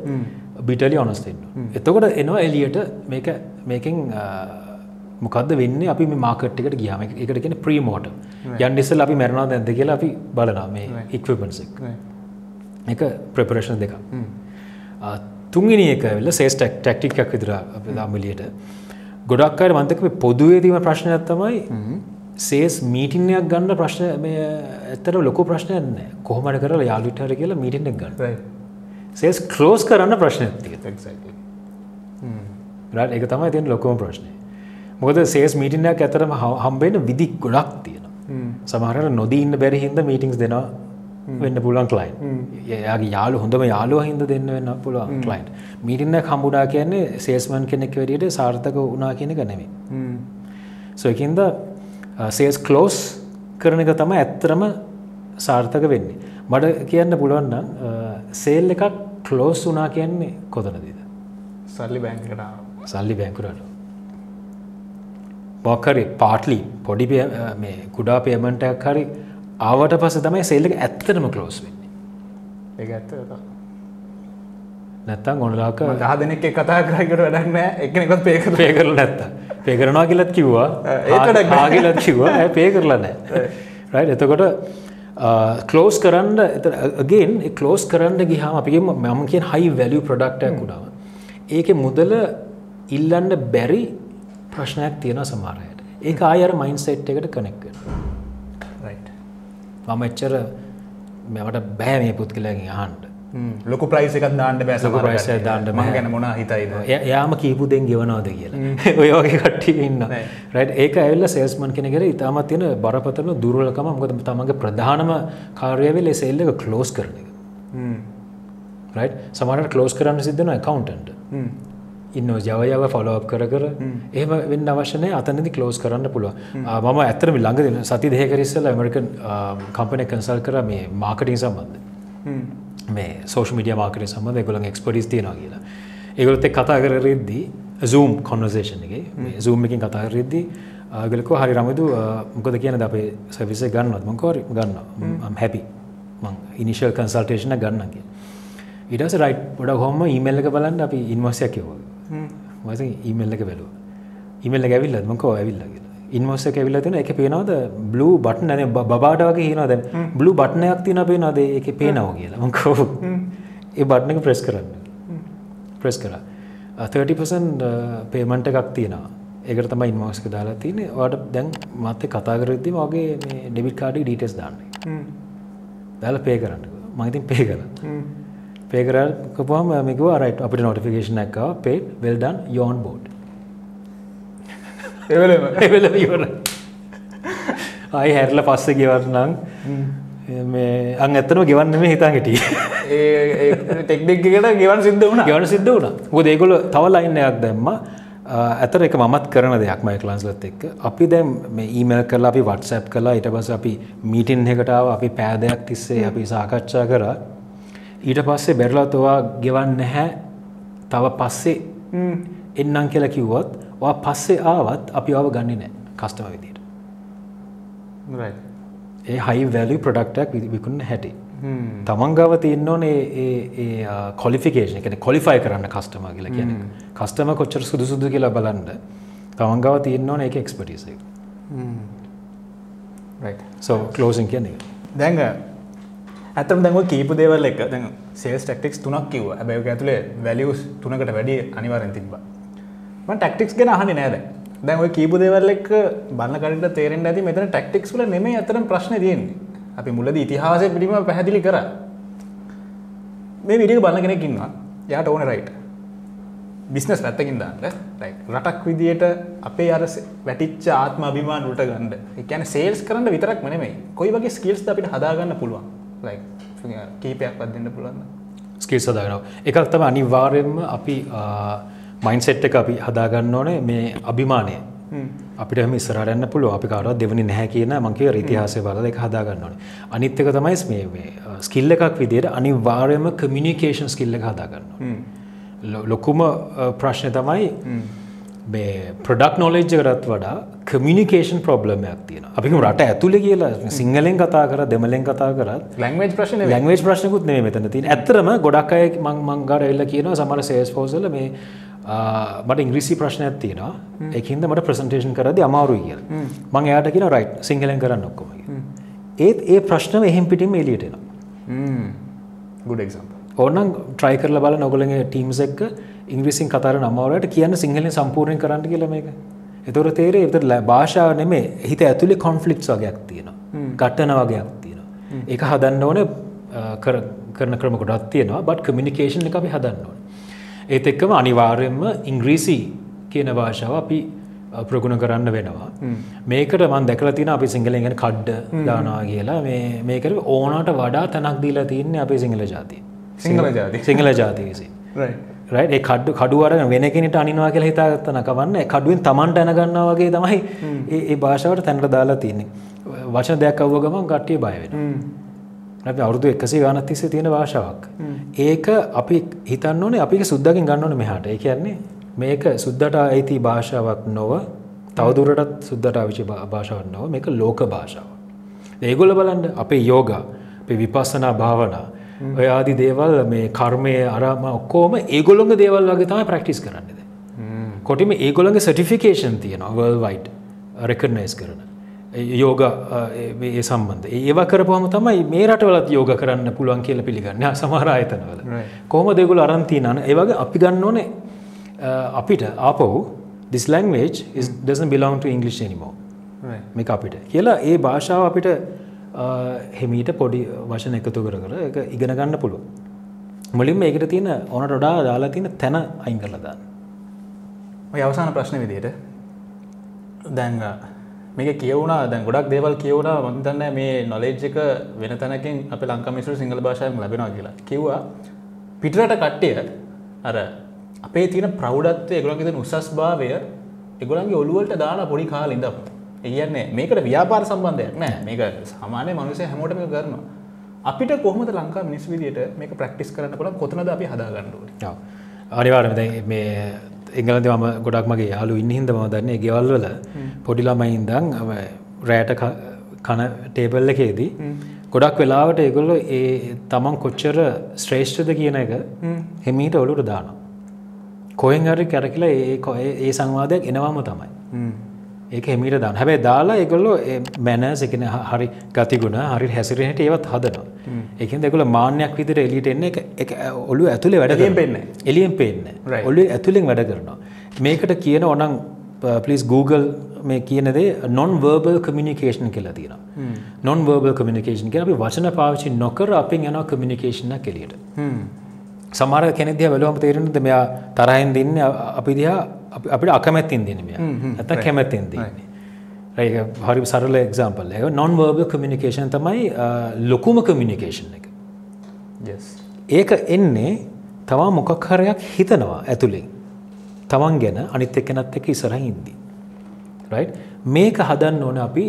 Speaker 1: බිටලි ඔනස්තෙන්න එතකොට එනවා එලියට මේක මේකින් මොකද වෙන්න? අපි මාකට්කට ගියාම. එකට කියෙන ප්‍රීමෝට යන්ඩිසල් අපි මැරණා දැද කියලා අපි බලනා මේ ඉක්වපන්සෙක් එක ප්‍රපරේෂන් දෙක තුන්ගනි එක වෙල්ල සේස් ටක් ටක්ටික්ක් විදිර දාමලියට ගොඩක් අයට මන්තක පොදුවේදීම ප්‍රශ්නයක් තමයි සේස් මීටිනයක් ගන්න ප්‍රශ්න ඇතර ලොක ප්‍රශ්නයන්න කොහමට කරලා යාලුටර කියලා මීටිනෙක් ගන්න. සේස් කලෝස් කරන්න ප්‍රශ්න රට එක තමයි තියෙන් ලොකම ප්‍රශ්නය මොකද සේස් මීටිනයක් ඇතරම හම්බෙන විදි ගොඩක් තියෙන සමහර නොදීන්න බැරි හිද මීටිංස් දෙනවා වෙන්න පුලන් කලයින් ඒයාගේ යාලු හොඳම යාලුව හිද දෙන්න වෙන්න පුළුවන් කලයින් මීටින්න කම්බුඩා කියන්නේ සේස්මන් කෙනෙක් වැඩට සාර්ථක වනා කියන ගනෙමේ සොයකින්ද සේස් කලෝස් කරන එක තම ඇත්තරම සාර්ථක වෙන්නේ. මට කියන්න පුළුවන්න සේල් එකක් කලෝස් වනා කියන්නේ කොතනදීද
Speaker 2: සල්ලි බැංකට
Speaker 1: සල්ලි බැංකුරට මොක්හරි පාටලි පොඩි මේ කුඩා පේමන්ටයක් හරි ආවට පස තමයි සෙල්ලක ඇත්තටම කලෝස් වෙන්නේ.
Speaker 2: ඒ ඇත්ත
Speaker 1: නැත්තම් ගොනලාක
Speaker 2: දහ දෙනෙක් කතා කරකට වැඩක්න එකනෙකොත් පේක
Speaker 1: පේ කරල නැත්ත පේ කරනවා කියලත් කිව්වා.
Speaker 2: ඒකට
Speaker 1: ආගලත් කිව්වා. පේ කරලා නෑ රයි එතකොට කලෝස් කරන්න එගෙන් කලෝස් කරන්න ගිහම අපිගේ මම කියෙන් හයි වැලිය ප්‍රඩක්ටයක් කුඩාව ඒක මුදල ඉල්ලන්න බැරි ප්‍රශ්නයක් තියෙන සමාරයට ඒ ආයර මයින් සෙට් එකට කනෙක් වෙන මම එච්චර මෙවට බෑ මේ කලකින් අහන්ට
Speaker 2: ලොක ප්‍රයිස එකක් දාන්නට බැස
Speaker 1: ප්‍රයිස් දාන්නට
Speaker 2: ම ගැන මොන හිතයිද?
Speaker 1: යාම කීපු දෙෙන් ගෙවනවාද කියලා. ඔයෝගේ කට්ටි ඉන්න රයිට ඒක ඇල්ල සේස්මන් කෙනෙකෙර ඉතාමත් තියෙන බරපතන දුරලකම මොකද තමගේ ප්‍රධානම කාර්යවෙල් සෙල්ල එක කලෝස් කරන එක. රයි් සමට කලෝස් කරන්න සිද්ධන කවන්ටන්ට ඉන්න ජවයව ෆොලෝප් කර කර. එහම වෙන්න අවශ්‍යනය අතනදි කලෝස් කරන්න පුළුව මම ඇතරම ළඟ සති දෙහකරිස්සල ඇමරිකන් කම්පනය කන්සල් කර මේ මාකටින් සම්බන්ධ. මේ සෝෂ මිඩිය මාකට සම්බඳ ගොලන් එක්ස්පරිස් තියෙනවා කියලා. ඒගොලත් කතා කර රිද්දි සූම් කොන්වසේෂන්ගේ සූම් එකින් කතා රිද්දි ආගලකෝ හරි රමදු මොකද කියන අපේ සවිස ගන්නත් මංකෝර ගන්න හැපි ඉනිශල් කන්සල්ටේෂන ගන්න කිය ඉටස රයිට් ොඩ හොම ඊමල්ල එක බලන්න අපි ඉන්වසයක් කිවෝ මස ඊමල්ල එක බැලුව. ඉමල්ල ඇවිල්ල මකෝ ඇවිල්ලගේ ඉන්වස්ස ඇවිල්ල තින එක පේනවද? බ්ලූ බට් නැන බාට වගේ හිනද බ්ලු බට්නයක් තින පේනද එක පේනව කියලා. මකෝ ඒ බට්න එක ප්‍රෙස් කරන්න. ප්‍රෙස් කර. 30පසන් පේමන්ට එකක් තියෙනවා. ඒකට තම ඉන්මෝස්ක දාලා තියන වාට දැන් මත්තේ කතා කරද්දි වගේ මේ ඩෙබිට කාඩි ඩීටස් දාන්න. දැල පේ කරන්න. මහිතින් පේ කර පේකරකපුහම මේකව රයිට අපිට නොටිෆිකේෂන් එක පේ වෙල්ඩන් යෝන් බෝඩ් එවල ඉවර අයි හැරල පස්ස ගෙවරනම් මේ අං ඇත්තනම ගෙවන්නම හිතා හිටිය.
Speaker 2: ටෙක්ඩෙක්කට ගෙවන් සිද්ධ වුණ.
Speaker 1: ගවන සිද්ධ වුණ. හො දේගොල තව ලයින්නයක් දැම්ම. ඇතර එක මත් කරන දෙයක් මයි කලන්ස්ලත් එක්ක. අපි දැම් මේ ඊමල් කරලා අපි වටසැප් කලා ඉට පස අපි මීටින් එකටාව අපි පෑදයක් තිස්සේ අපි සාකච්ඡා කරා ඊට පස්සේ බැරලතුවා ගෙවන්න නැහැ. තව පස්සේ එන්නම් කියලා කිව්වොත් වා පස්සේ ආවත් අපි අව ගන්නේ නෑ කස්ටම විදියට. ඒ හයි වැලි ප්‍රඩක්ටක් විකුන්න හැටි. තමන් ගව තියන්න ඕනේ කොලිෆිකේෂන එකන කොලිෆයි කරන්න කස්ටම කියලා කියන කස්ටම කොච්චර සුදු සුදු කියලා බලන්න. තමන් ගව තියන්න ඕන එක. එක්ස්පටිස සෝ කලෝසින් කියන්නේ.
Speaker 2: දැඟ ඇතම දැව කීප දේවල් එක දැ සේස් ටක්ටික්ස් තුනක් කිව ඇබැව ඇතුලේ වැලියස් තුනකට වැඩි අනිවරෙන් තිබ ටක්ටික්ස් ගෙන අහනි නෑද දැන්. ඔය කීපු දේවල් එක් බන්නකට තේරෙන් ඇති මෙතන ටක්ටික්ස් වල නෙම අතරම් ප්‍රශ්න තියෙන්නේ. අපි මුලද ඉතිහාසය පිළිම පැහැදිලි කර. මේ විඩිය බලන්න කෙනෙකින්වා යාට ඕන රයිට් බිස්නස් ඇත්තකින් දාන්න. රටක් විදියට අපේ අර වැටිච්ච ආත්ම අභිමාන් ුට ගන්න. එකන සේල්ස් කරන්න විතරක් මනෙමයි කොයි වගේ ස්කිල්ස් අපිට හදාගන්න පුළුවන්? ලයි කීපයක් පත්දන්න පුළුවන්න
Speaker 1: ස්කිල් සදාගනවා එකක් තම අනිවාර්යෙන්ම අපි මයින්සෙට් එක අපි හදාගන්න ඕනේ මේ අභිමානය. අපිට හම ඉස්සරහන්න පුළුව අපි කාරත් දෙවනි නැහැ කියන මංකව රිතිහාසය බල එක හදාගන්න ඕනේ. අනිත්තක තමයි මේ ස්කිල්ල එකක් විදියට අනිවාර්යම කමියනිකේෂන් ස්කිල්ල එක හදාගන්න ලොකුම ප්‍රශ්නය තමයි ප්‍රඩක් නොලෙජ් කරත් වඩා කමියනිකේෂන් ප්‍රබ්ලමයක් තියෙන අපිම රට ඇතුළ කියලා සිංහලෙන් කතා කර දෙමලෙන් කතා කරත්
Speaker 2: ලංවේජ් ප්‍රශ්න
Speaker 1: ලංවේජ් ප්‍රශ්නකුත් නේ මෙතන තින් ඇතරම ගොඩක් අය මං මංගර එල්ල කියන සමර සේස් පෝසල මේ මට ඉංග්‍රිසි ප්‍රශ්නයක් තියෙනවා. එකහින්ද මට ප්‍රසන්ටේෂන් කරද අමාරුයි කියල. මං එයාට කියන රයි් සිංහලෙන් කරන්න ඔක්කොම ඒත් ඒ ප්‍රශ්නව එහෙම පිටිම එලියටෙන
Speaker 2: ගුඩ එක්ම්
Speaker 1: ඕනම් ට්‍රයි කරල බල නොගලගේ ටීම්ස් එක්ක ඉංග්‍රිසින් කතර නමවලට කියන්න සිංහලෙන් සම්පූර්ණය කරන්න කියල මේක. එතොර තේරේ එත භාෂාව නෙමේ හිත ඇතුළි කොන්ෆලික්ස් වගේයක් තියෙනවා. ගට්ටන වගේයක් තියෙනවා. එක හදන්න ඕන කරන ක්‍රම කොටත් තියෙනවා බට කමිනිිකේෂන් එක අපි හදන්න ඕන. ඒත් එක්කම අනිවාර්යෙන්ම ඉංග්‍රීසි කියන භාෂාව අපි ප්‍රගුණ කරන්න වෙනවා. මේකට මන් දැකල තින අපි සිංහලෙන් කඩ්ඩ දානවා කියලා. මේකට ඕනට වඩා තැනක් දීලා තියන්නේ අපේ සිංහල ජාතිය.
Speaker 2: සිංහල ජාති
Speaker 1: සිංහල ජාතිවිසි රයි කඩු කඩුවර වෙන කෙනට අනිවා කියලා හිතාගත්තන කවන්න කඩුවෙන් තමන්ට ඇනගන්න වගේ තමයි ඒ භාෂාවට තැනට දාලා තියන්නේ. වචන දෙයක් අව්ව ගමන් කට්ටිය බයවෙන අපි අවුදු එකසේ ගානත් තිස්සේ තියෙන භාෂාවක්. ඒක අපි හිතන්න ඕනේ අපි සුද්දකින් ගන්න ඕන මෙහාට. ඒ කියන්නේ මේක සුද්දට අයිති භාෂාවක් නොව තවදුරටත් සුද්දට අවිචි භාෂාවක් නොව මේක ලෝක භාෂාව ඒගොල බලන්ඩ අපේ යෝග අපේ විපස්සනා භාවනා ඔය ආදි දේවල් මේ කර්මය අරම ඔක්කෝම ඒගොළොඟ දේවල් වගේ තමයි ප්‍රක්ටිස් කරන්නද කොටිම ඒගොළඟ සටිෆිකේෂන් තියෙන වල් වයිට් රෙකර්නයිස් කරන යෝග ඒ සම්බන්ධ. ඒව කරපුහම තමයි මේ රටවලත් යෝග කරන්න පුළුවන් කියල පිළිගන්න. සමහර අයතනවල කොහොම දෙගුල අරන්ති නන ඒවගේ අපි ගන්න ඕනේ. අපිට ආපහු this language is doesn't belong to English anymore. මේක අපිට. කියලා ඒ භාෂාව අපිට හෙමීට පොඩි වශන එකතු කර කර එක ඉගෙන ගන්න පුළුව මුලින්ම ඒකට තියෙන ඕනට ොඩා දාලා තියෙන තැන අයින් කරලදාන්න
Speaker 2: ඔය අවසාන ප්‍රශ්න විදියට දැන් මේක කියවුණා දැන් ගොඩක් දේවල් කියවුණ. මන්තන්න මේ නොලෙජ් එක වෙන තැනකින් අප ලංකමිසු සිංහල භාෂායම ලැබෙනවා කියලා. කිව්වා පිටරට කට්ටිය අර අපේ තියෙන ප්‍රෞඩත්වය ගොලන්ගේ උසස් භාවය එගොලන්ගේ ඔළුවලට දාන පොඩි කාල ඉඳම් ඒයන්නේ මේකට ව්‍යාපාර සම්බන්ධයක් නෑ. මේක සාමානය මනුසේ හැමෝටම කරනවා. අපිට කොහමද ලංකා මිනිස් විදිට මේක ප්‍රක්ටිස් කරන්න පුළ කොතනද අපි හදාගන්නඩුව
Speaker 1: අනිවාර්ම මේ එංගලද මම ගොඩක් මගේ යාලු ඉන්නහින්ද ම දන්නේ ගෙවල්වල පොඩිලාමයින්දං රෑට කන ටේබල් එකේදී ගොඩක් වෙලාවට ඒගොල්ලො ඒ තමන් කොච්චර ශ්‍රේෂ්ඨද කියන එක හෙමීට ඔලුට දානවා. කොහෙන් හරි කැරකිලා ඒ ඒ සංවාදයක් එනවාම තමයි ඒක හෙමීට දාන්න. හැබැයි දාලා එකොල්ලො මැනස් එකන හරි ගතිගුණ හරි හැසිරෙනට ඒවත් හදනවා. එකන් දෙකුල මාන්‍යයක් විදිර එලිට එන්න එක ඔලු ඇතුළේ වැඩ
Speaker 2: පෙන්න්න
Speaker 1: එලියෙන් පෙන්න්න ඔල්ලු ඇතුළෙන් වැඩ කරනවා. මේකට කියන ඔනං පලිස් Google මේ කියනදේ නොන් වර්බල් කමිනිකේෂන් කියලා තියෙන නොන් වර්බල් කමිනිකේෂන් කිය අපි වචන පාවිච්චි නොකර අපින් යන කමිනිකේෂන කෙලියට සමර කෙනෙදිය වැලුවම තේරෙනද මෙයා තරහෙන් දෙන්න අපි දිහා අපිට අකමැත්තින් දෙන මෙය. ඇත කැමැත්තෙන් දෙන්නේ. හරි සරල එක්සාම්පල් එක නොන් වර්බල් කමිනිකේෂන් තමයි ලොකුම කමිනිකේෂන් එක. ඒක එන්නේ තමා මොකක්හරයක් හිතනවා ඇතුළින් තමන් ගැන අනිත් එක්කනත් එක ඉසරහ ඉන්දී මේක හදන්න ඕන අපි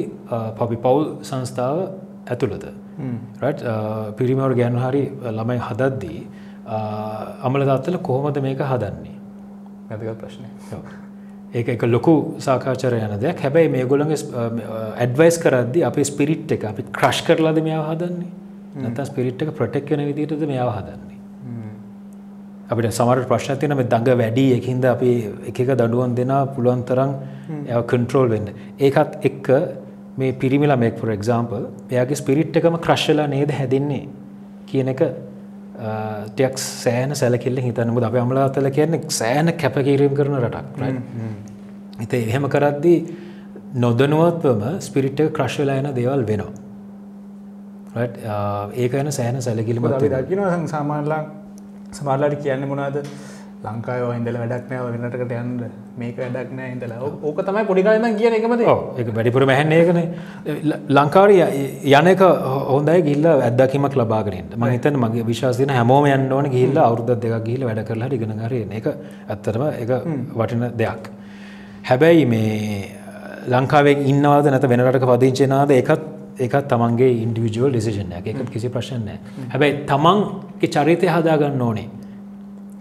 Speaker 1: පබි පවුල් සංස්ථාව ඇතුළත. පිරිමවට ගැනු හරි ළමයි හදද්දී අමල දත්තල කොහොමද මේක හදන්නේ
Speaker 2: ඇතික ප්‍රශ්නය
Speaker 1: ඒක එක ලොකු සාකාචර යන දෙයක්. හැබැයි මේ ගොළඟ ඇඩවයිස් කරද්දි අපි ස්පිරිට් එක අපි ක්‍රශ් කරලාද මෙයාව හදන්නේ? නැත ස්පිරිට් එක ප්‍රටෙක් කන විදිටද මෙයාව හදන්නේ? අපිට සමට ප්‍රශ්න තියන මේ දඟ වැඩි එකින්ද අපි එක දඩුවන් දෙනා පුළුවන් තරම් ඇ කන්ට්‍රෝල් වෙන්න. ඒකත් එක්ක මේ පිරිමිලා මේක් ෆොර එක්සාම්පල් එයාගේ ස්පිරිට් එකම ක්‍රශ්ලා නේද හැදන්නේ කියන එක ටයක් සෑන සැලකිල්ල හිතනමුද අප අමලා අතල කියන්නේ සෑන කැපකිරීම් කරන රටක් හිත එහෙම කරද්දී නොදනුවත්වම ස්පිරිට් ක්‍රශ්ලා යන දේවල් වෙනවා. ඒක යන සෑන සැලකිලිම
Speaker 2: දකින සාමාන්ලා සමාරලාට කියන්න මොනාද ලංකාය ඉදල වැඩක් නෑ වෙනටකට යන්න. මේක වැඩක් නෑ ඉදලා ඕක තමයි පොඩිකාලන්න කියන එකමද
Speaker 1: එක වැඩිපුර මැහැන්නේ ඒකන ලංකාරය යනක හොඳයි ගිල්ල ඇදකිමක් ලබාගෙනට මහිතන මගේ විශාසින හැමෝම යන්න ඕන ගිල්ල අවුද්ධ දෙක ගිහිල වැඩ කරලා ඉගෙන ගරන එක ඇත්තරම එක වටින දෙයක්. හැබැයි මේ ලංකාවෙන් ඉන්නවාද නැත වෙනටක පදිංචනාද එකත් ඒකත් තමන්ගේ ඉන්ඩිවිජුවල් ඩිසිෂනයක් එක කිසි ප්‍රශ්නය හැබැයි තමන්ගේ චරිතය හදාගන්න ඕනේ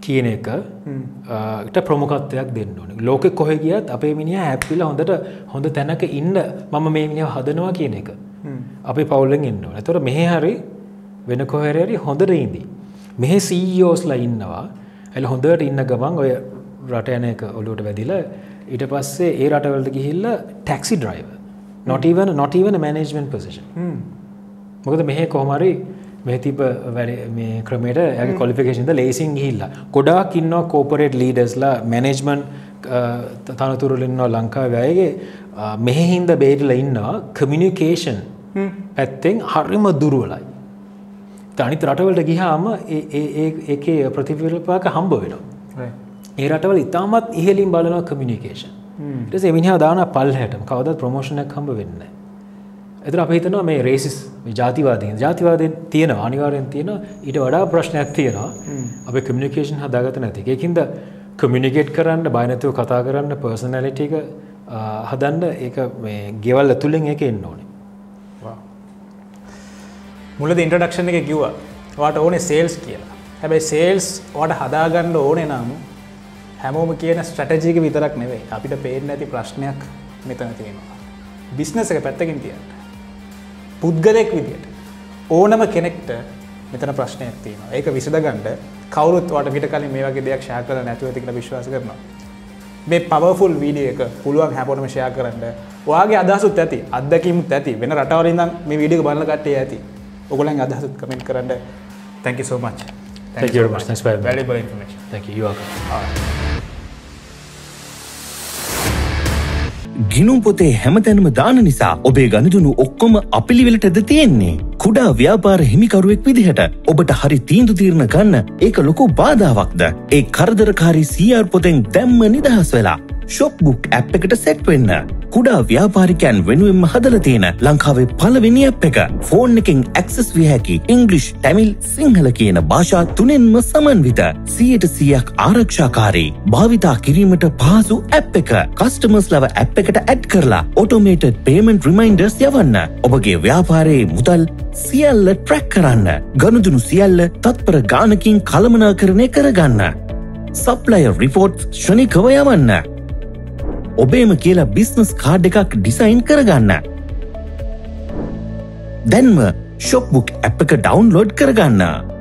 Speaker 1: කියන එකට ප්‍රමුකත්වයක් දෙන්න ඕන. ලෝක කොහ ගියත් අපේ මිනිිය හැපිල හොඳට හොඳ තැනක ඉන්න මම මේ මිනිිය හදනවා කියන එක. අපි පවුලෙන් ඉන්න ඕන. තොර මෙහ හරි වෙන කොහරරි හොඳට ඉදී මෙහෙ සීයෝස්ලා ඉන්නවා. ඇල හොඳට ඉන්න ගමන් ඔය රට යන එක ඔලුවට වැදිල ඊට පස්සේ ඒ රටවලට ගිහිල්ල ටැක්සි ඩ්‍රයිව නොටීවන නොටීවන මැනේජමෙන්ට් පසිෂන් මොකද මෙහ කොහමරි මෙතිබ ක්‍රමට ඇ කොලිෆිකේෂන්ද ලේසින් හිල්ලා ගොඩාක් ඉන්නවා කෝපරේට් ලීඩස්ලා මැනේජ්මන්් තනතුරලින්නවා ලංකා වැයගේ මෙහෙහින්ද බේටල ඉන්නවා කමියනිකේෂන් පැත්තෙන් හරිම දුරුවලයි. තනිත රටවලට ගිහාම ඒ ප්‍රතිවිල්පාක හම්බ වෙනවා. ඒ රටවල ඉතාමත් ඉහලින් බලනවා කමියනිකේෂන් ටස එමිනිහා දාන පල් හැට කවද ප්‍රමෝෂණයක් හම්බ වෙන්න එතර අප හිතනවා මේ රේසිස් ජාතිවාදයෙන් ජාතිවාදය තියෙන අනිවාරයෙන් තියෙන ඊට වඩා ප්‍රශ්නයක් තියෙනවා. අප කමියනිකේෂන් හදාගත නැති එකකින්ද කමියනිකේට් කරන්න බයනැතිව කතා කරන්න පර්සනැලිටික හදන්න ඒ ගෙවල් ඇතුළෙන් එක එන්න ඕනේ.
Speaker 2: මුලද ඉන්ට්‍රඩක්ෂණ එක කිව්වා. වාට ඕනේ සේල්ස් කියලා. හැබැයි සේල්ස් වට හදාගන්න ඕනේ නම් හැමෝම කියන ස්ට්‍රටජීක විතරක් නෙවෙයි. අපිට පේෙන් ඇති ප්‍රශ්නයක් මෙතන තියෙනවා. බිස්නස එක පැත්තකින් තියන්න. පුද්ගලෙක් විදිට ඕනම කෙනෙක්ට මෙතන ප්‍රශ්නයක් තියෙනවා ඒක විසඳ ගණ්ඩ කවරුත් වට පිට කලින් මේ වගේ දෙයක් ශා කර නැතුවතිකට විශ්වාස කරනවා. මේ පවෆුල් වීඩිය එක පුළුවන් හැපොටම ෂයා කරන්න වාගේ අදහසුත් ඇති අදකිමුත් ඇති වෙන රටවරින්දම් මේ විඩිය බලන්න කටේ ඇති ඔගොලන් අදහසුත් කමෙන්ට කරන්න thank so much
Speaker 1: Thank you very much. Thanks for
Speaker 2: valuable information.
Speaker 1: Thank you. You're welcome.
Speaker 2: All right.
Speaker 3: ගිනුම් පොතේ හැමතැනම දාන නිසා ඔබේ ගණදුනු ඔක්කොම අපිළිවෙලටද තියෙන්නේ. කුඩා ව්‍යාපාර හිමිකරුවෙක් විදිහට ඔබට හරි තීන්දු තීරණ ගන්න ඒක ලොකු බාධාවක්ද. ඒ කරදරකාරී සීර් පොතෙන් දැම්ම නිදහස් වෙලා. ශොප්බුක් ඇප් එකට සෙට් වෙන්න. කුඩා ව්‍යාපාරිකයන් වෙනුවෙන්ම හදල තියෙන ලංකාවේ පලවෙනි අප් එක. ෆෝන් එකින් ඇක්සස් විය හැකි ඉංගලිෂ් ටැමිල් සිංහල කියන භාෂා තුනෙන්ම සමන්විත සියයට සියක් ආරක්ෂාකාරී භාවිතා කිරීමට පහසු ඇප් එක. කස්ටමර්ස් ලව ඇප් එකට ඇඩ් කරලා ඔටෝමේටඩ් පේමෙන්ට් රිමයින්ඩර්ස් යවන්න. ඔබගේ ව්‍යාපාරයේ මුදල් සියල්ල ට්‍රැක් කරන්න. ගනුදුනු සියල්ල තත්පර ගානකින් කළමනාකරණය කරගන්න. සප්ලය රිපෝට් ශ්‍රණිකව යවන්න. ඔබේම කියලා බිස්නස් කාඩ් එකක් ඩිසයින් කරගන්න. දැන්ම ශොප්බුක් ඇප් එක ඩවන්ලෝඩ් කරගන්න.